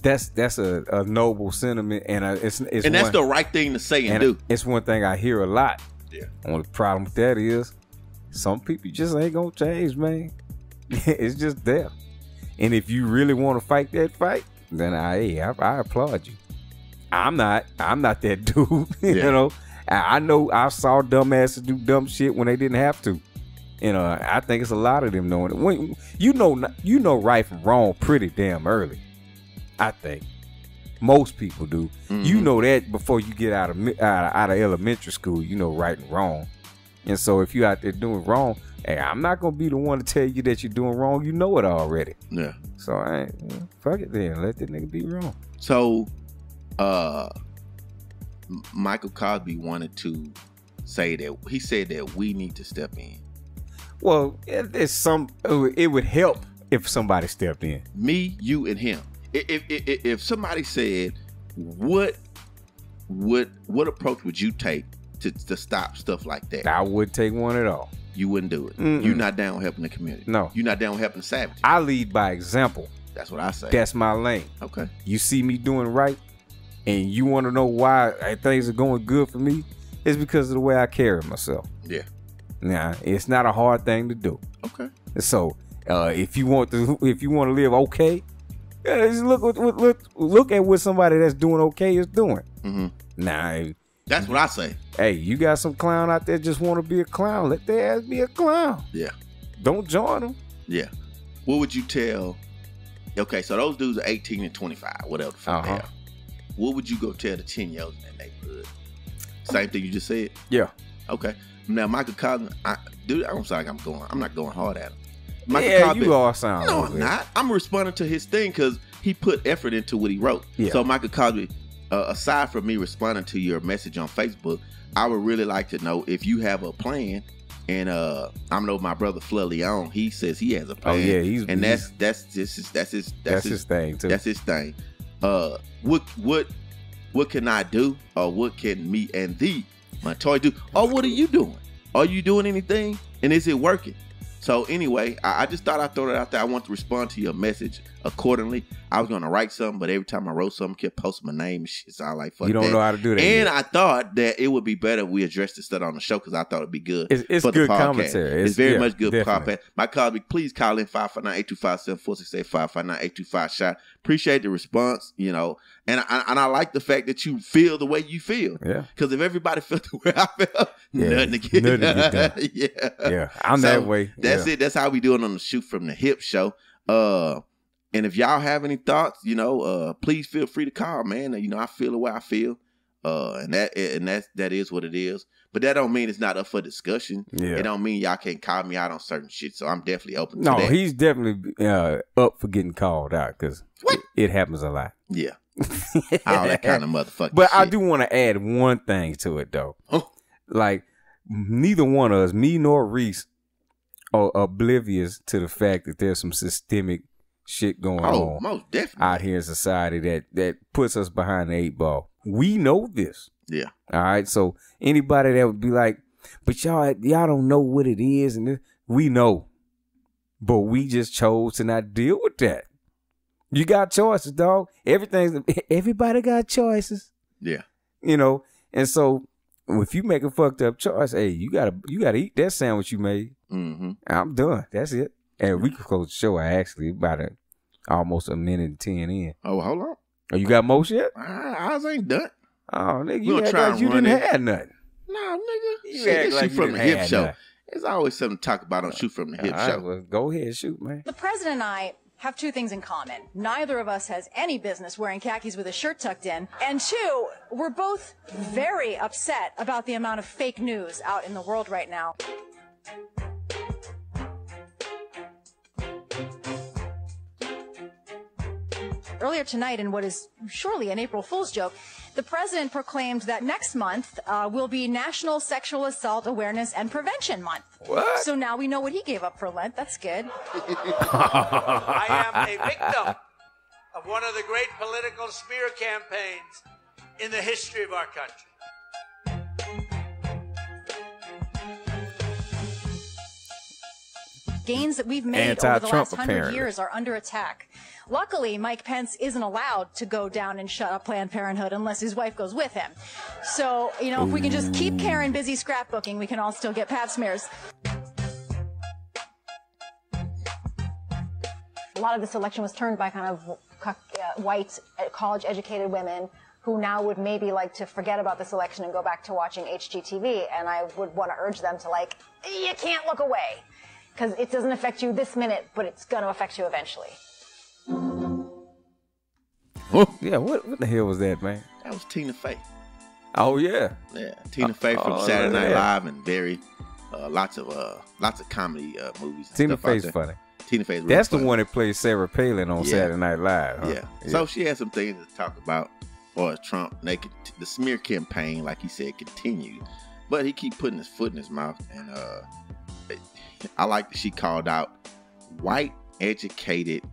that's that's a, a noble sentiment, and a, it's it's and that's one, the right thing to say and, and do. it's one thing I hear a lot. Yeah. Only problem with that is some people just ain't gonna change, man. it's just there. And if you really want to fight that fight, then I, I I applaud you. I'm not. I'm not that dude. you Yeah. know. I, I know I saw dumbasses do dumb shit when they didn't have to. You know, I think it's a lot of them knowing it. When you know, you know right from wrong pretty damn early. I think most people do. You Mhm. know that before you get out of out of, out of elementary school. You know right and wrong. And so if you out there doing wrong, hey, I'm not gonna be the one to tell you that you're doing wrong. You know it already. Yeah. So I ain't, fuck it then. Let that nigga be wrong. So, uh, Michael Cosby wanted to say that he said that we need to step in. Well, it- it's some. It would help if somebody stepped in. Me, you, and him. If if, if, if somebody said, "What, what, what approach would you take to, to stop stuff like that?" I would take one at all. You wouldn't do it. Mm-mm. You're not down helping the community. No. You're not down helping the savage. I lead by example. That's what I say. That's my lane. Okay. You see me doing right, and you want to know why uh, things are going good for me, it's because of the way I carry myself. Yeah. Now, it's not a hard thing to do. Okay. So, uh, if you want to, if you want to live okay, yeah, just look, what- look, look at what somebody that's doing okay is doing. Mm-hmm. Nah, That's what I say. hey, you got some clown out there just want to be a clown. Let their ass be a clown. Yeah. Don't join them. Yeah. What would you tell? Okay, so those dudes are 18 and 25, whatever the fuck they Uh-huh. What would you go tell the 10 year olds in that neighborhood? Same thing you just said? Yeah. Okay. Now, Michael Collins, I, dude, I'm sorry, I'm going, I'm not going hard at him. Michael yeah, you all sound. No, I'm not. I'm responding to his thing because he put effort into what he wrote. Yeah. So, Michael Cosby, uh, aside from me responding to your message on Facebook, I would really like to know if you have a plan. And uh, I know my brother Flood Leon. He says he has a plan. Oh, yeah, he's- and that's that's just his, that's his That's his thing, too. That's his thing. Uh, what what what can I do, or what can me and thee, my toy do, or what are you doing? Are you doing anything, and is it working? So anyway, I, I just thought I'd throw that out there. I want to respond to your message accordingly. I was gonna write something, but every time I wrote something, kept posting my name and shit. So I like fuck You don't that. know how to do that And yet. I thought that it would be better if we addressed this stuff on the show because I thought it'd be good. It's- it's for the good podcast. commentary. It's, It's- very yeah, much good podcast. My colleague, please call in 559-825-7468, 559-825 shot. Appreciate the response, you know. And I, and I like the fact that you feel the way you feel. Yeah. Because if everybody felt the way I felt, Yeah, nothing to get, nothing to get done. yeah. Yeah, I'm that way. That's Yeah. it. That's how we doing on the shoot from the hip show. Uh and if y'all have any thoughts, you know, uh please feel free to call, man. You know, I feel the way I feel. Uh and that and that's that is what it is. But that don't mean it's not up for discussion. Yeah. It don't mean y'all can't call me out on certain shit. So I'm definitely open No, to that. he's definitely uh, up for getting called out because it, it happens a lot. Yeah. All that kind of motherfucking But I do want to add one thing to it though. Oh. Like neither one of us, me nor Reese, are oblivious to the fact that there's some systemic shit going Oh, on most definitely. out here in society that that puts us behind the eight ball. We know this. Yeah. All right. So anybody that would be like, but y'all y'all don't know what it is, and this, we know, but we just chose to not deal with that. You got choices, dog. Everything's everybody got choices, Yeah. you know. And so if you make a fucked up choice, hey, you gotta you gotta eat that sandwich you made. Mm-hmm. I'm done. That's it. And we could close the show actually about a almost a minute and ten in. Oh, hold on. Oh, you got most yet? I, ours ain't done. Oh, nigga, you gonna try like you didn't it. have nothing. Nah, nigga. You Shit, act this like shoot you from the hip show. nothing. There's always something to talk about on shoot from the hip All right, show. well, go ahead, shoot, man. The president and I have two things in common. Neither of us has any business wearing khakis with a shirt tucked in. And two, we're both very upset about the amount of fake news out in the world right now. Earlier tonight, in what is surely an April Fool's joke, the president proclaimed that next month uh, will be National Sexual Assault Awareness and Prevention Month. What? So now we know what he gave up for Lent. That's good. I am a victim of one of the great political smear campaigns in the history of our country. Gains that we've made over the last hundred years are under attack. Luckily, Mike Pence isn't allowed to go down and shut up Planned Parenthood unless his wife goes with him. So, you know, if we can just keep Karen busy scrapbooking, we can all still get pap smears. A lot of this election was turned by kind of uh, white, uh, college educated women who now would maybe like to forget about this election and go back to watching HGTV. And I would want to urge them to, like, you can't look away. Because it doesn't affect you this minute, but it's going to affect you eventually. Yeah, what what the hell was that, man? That was Tina Fey. Oh yeah, Yeah, Tina Fey from oh, Saturday Night yeah. Live and very uh, lots of uh, lots of comedy uh, movies. and Tina stuff Fey's funny. Tina Fey's real That's funny. the one that plays Sarah Palin on Yeah. Saturday Night Live. huh? Yeah. So she had some things to talk about, or Trump. They could, the smear campaign, like he said, continued. But he keep putting his foot in his mouth, and uh, I like that she called out white educated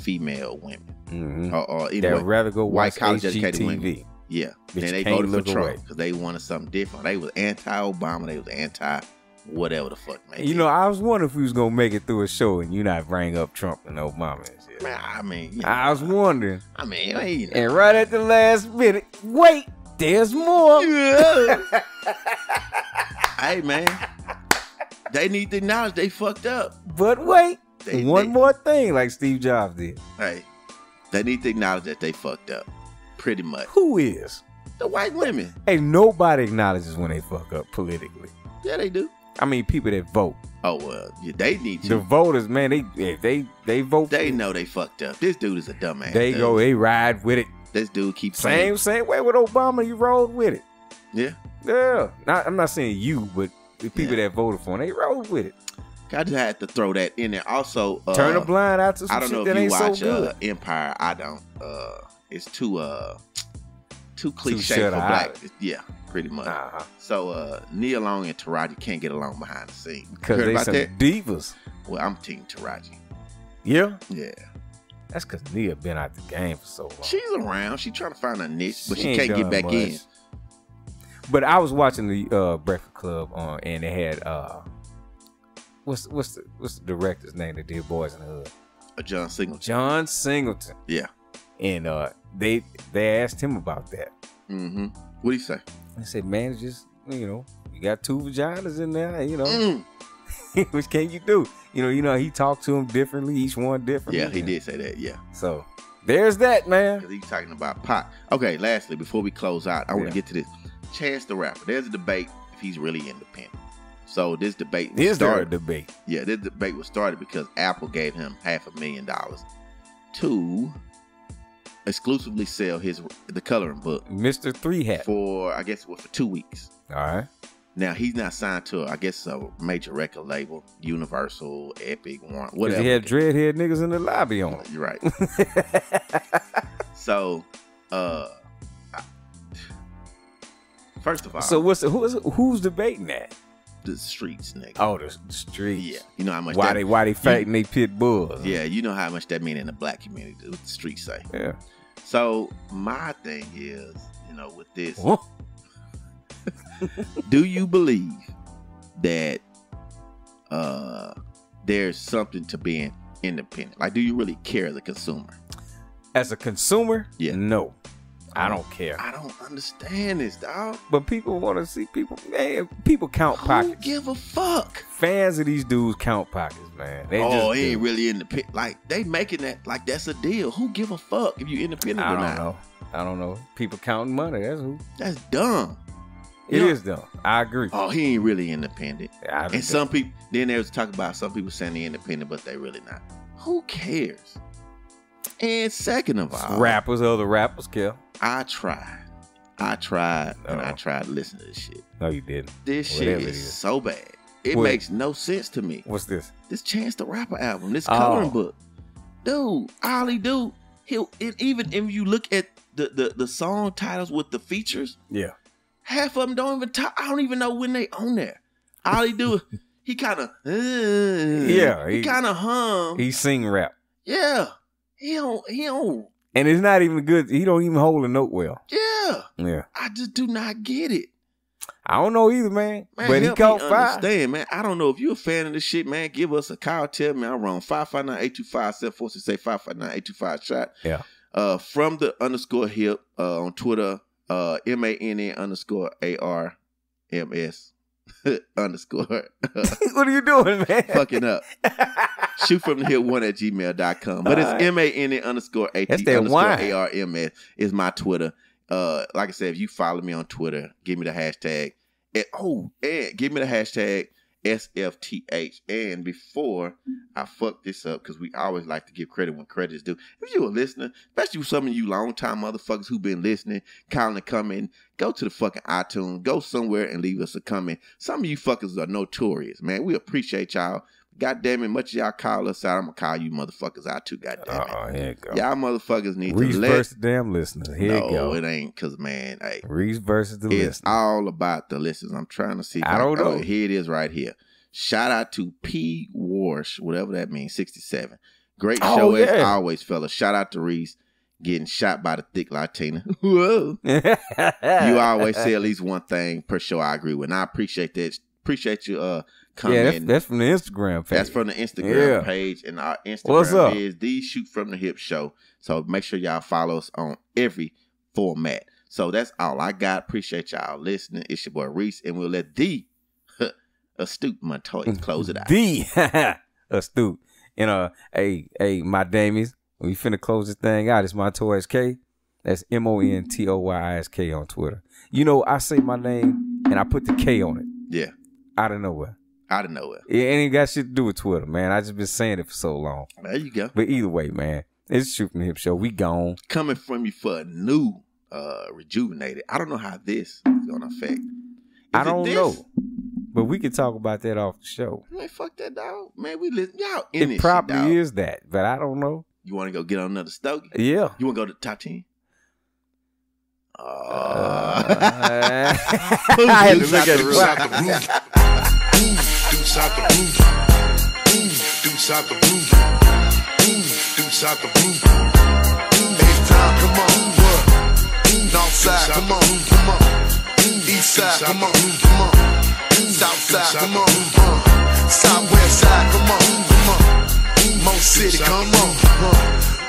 female women, Mhm. or, or They'd rather go white college educated women. Yeah, and they voted for Trump because they wanted something different. They was anti-Obama. They was anti whatever the fuck, man. You know, I was wondering if we was gonna make it through a show and you not bring up Trump and Obama and shit. Man, I mean, you I was wondering. I mean, hey, And right at the last minute, wait, there's more. hey man, they need to acknowledge they fucked up. But wait, They- one they- more thing, like Steve Jobs did. Hey, they need to acknowledge that they fucked up. Pretty much. Who is? The white women. Hey, nobody acknowledges when they fuck up politically. Yeah, they do. I mean, people that vote. Oh well, yeah, they need to. The voters, man, they if they they vote. They know they fucked up. This dude is a dumbass. They dude. go, they ride with it. This dude keeps Same same way with Obama. You rode with it. Yeah. Yeah. Not, I'm not saying you, but the people that voted for him, they rode with it. I just had to throw that in there. Also, uh, Turn a blind eye to some I don't shit know if you ain't so watch good. uh, Empire. I don't. Uh, it's too uh too cliche shut for eye. black. Yeah, pretty much. Uh-huh. So uh, Nia Long and Taraji can't get along behind the scenes. Because they about some that? divas. Well, I'm Team Taraji. Yeah. Yeah. That's because Nia been out the game for so long. She's around. She's trying to find a niche, but She she, can't get back much. in. But I was watching the uh, Breakfast Club on, and they had uh, what's what's the what's the director's name that did Boyz n the Hood? Uh, John Singleton. John Singleton. Yeah. And uh, they they asked him about that. Mm-hmm. What do you say? He said, "Man, it's just you know, you got two vaginas in there. You know, Mm. which can you do? You know, you know, he talked to him differently, each one differently. Yeah, he did say that. Yeah. So there's that, man. Because he's talking about pot. Okay, lastly, before we close out, I want to get to this. Chance the Rapper. There's a debate if he's really independent. So this debate was Is there a debate? Yeah, this debate was started because Apple gave him half a million dollars to exclusively sell his the coloring book, Mister Three Hat, for I guess what for two weeks. All right. Now he's not signed to I guess a major record label, Universal, Epic, Warner, Because whatever. he had dreadhead niggas in the lobby on it. You're right. so, uh, first of all, So what's the, who's who's debating that? the streets, nigga. Oh, the, the streets. Yeah, you know how much Why that, they why they fighting they pit bulls? Yeah, you know how much that mean in the black community. What the streets say. Yeah. So my thing is, you know, with this, do you believe that uh there's something to being independent? Like, do you really care as a consumer? As a consumer, Yeah. no, I don't um, care. I don't understand this, dog. But people want to see people. Man, people count Who pockets. give a fuck? Fans of these dudes count pockets, man. They oh, just he ain't really independent. Like they making that like that's a deal. Who give a fuck if you independent I or don't know. I don't know. People counting money. That's who. That's dumb. It You is know- dumb. I agree. Oh, he ain't really independent. And some people then there was talk about some people saying they're independent, but they really not. Who cares? And second of all, rappers, other rappers care. I tried. I tried and I oh. tried to listen to this shit. No, you didn't. This Whatever shit it is, is. so bad. It What? makes no sense to me. What's this? This Chance the Rapper album, this Oh. coloring book. Dude, all he do, he'll it, even if you look at the, the the song titles with the features, Yeah. half of them don't even talk. I don't even know when they on there. All he do, he kind of, uh, Yeah, he, he- kind of hum. He sing rap, yeah, he don't, he don't, and it's not even good. He don't even hold a note well. yeah. Yeah. I just do not get it. I don't know either, man. Man, but he caught me fire. understand, man. I don't know if you're a fan of this shit, man. Give us a call. Tell me I'm wrong. 559-825-7468, 559-825 shot. Yeah. Uh, from the underscore hip uh, on Twitter, uh, M A N N underscore A R M S underscore. what are you doing, man? Fucking up. Shoot from the hip one at gmail.com. But it's. M A N N underscore A T underscore. A R M S is my Twitter. Uh, like I said, if you follow me on Twitter, give me the hashtag. And, oh, and give me the hashtag SFTH. And before I fuck this up, because we always like to give credit when credit is due. If you're a listener, especially some of you long time motherfuckers who've been listening, calling and coming, go to the fucking iTunes, go somewhere and leave us a comment. Some of you fuckers are notorious, man. We appreciate y'all. God damn it, much of y'all call us out. I'm gonna call you motherfuckers out too. God damn it. Oh, here you go. Y'all motherfuckers need Reese to let. versus damn listeners. Here no, you go. it ain't because man, hey, Reese versus the it's listeners. all about the listeners. I'm trying to see. I don't oh, know. here it is right here. Shout out to P Warsh, whatever that means, 67. Great Oh, show as always, fellas. Shout out to Reese getting shot by the thick Latina. Whoa. you always say at least one thing per show I agree with. And I appreciate that. Appreciate you uh Yeah, that's, that's from the Instagram page. That's from the Instagram Yeah. page, and our Instagram is the Shoot from the Hip Show. So make sure y'all follow us on every format. So that's all I got. Appreciate y'all listening. It's your boy Reese, and we'll let the astute Montoya close it out. The astute. And uh, hey, hey, my damies, we finna close this thing out. It's Montoyisk. That's M O N T O Y I S K on Twitter. You know, I say my name and I put the K on it Yeah, out of nowhere. Out of nowhere. It ain't got shit to do with Twitter, man. I just been saying it for so long. There you go. But either way, man, it's Shoot from the Hip Show. We gone. Coming from you for a new, uh, rejuvenated. I don't know how this is gonna affect. Is I don't this? know. But we can talk about that off the show. Man, fuck that dog. Man, we listen. Y'all in It this probably shit, is that, but I don't know. You want to go get on another stogie? Yeah. You want to go to the top ten? Uh, I had to look at it. Deuce out the roof. Deuce out the roof. Deuce out the roof. H-Town, come on. What? North side, come on. Come on. East side, come on. Come on. South side, come on. Uh, Southwest side, come on. Come on. Mo City, come on.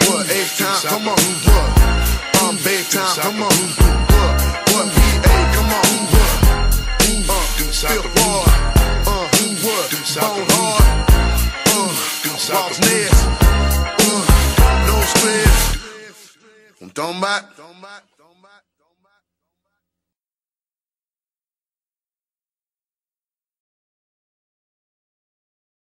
What? H-Town, come on. What? Um, Baytown, come on. What? What? PA, come on. What? Uh, Fifth Ward. What? Bone hard. Uh, Ross Ness. Uh, no stress. I'm talking about.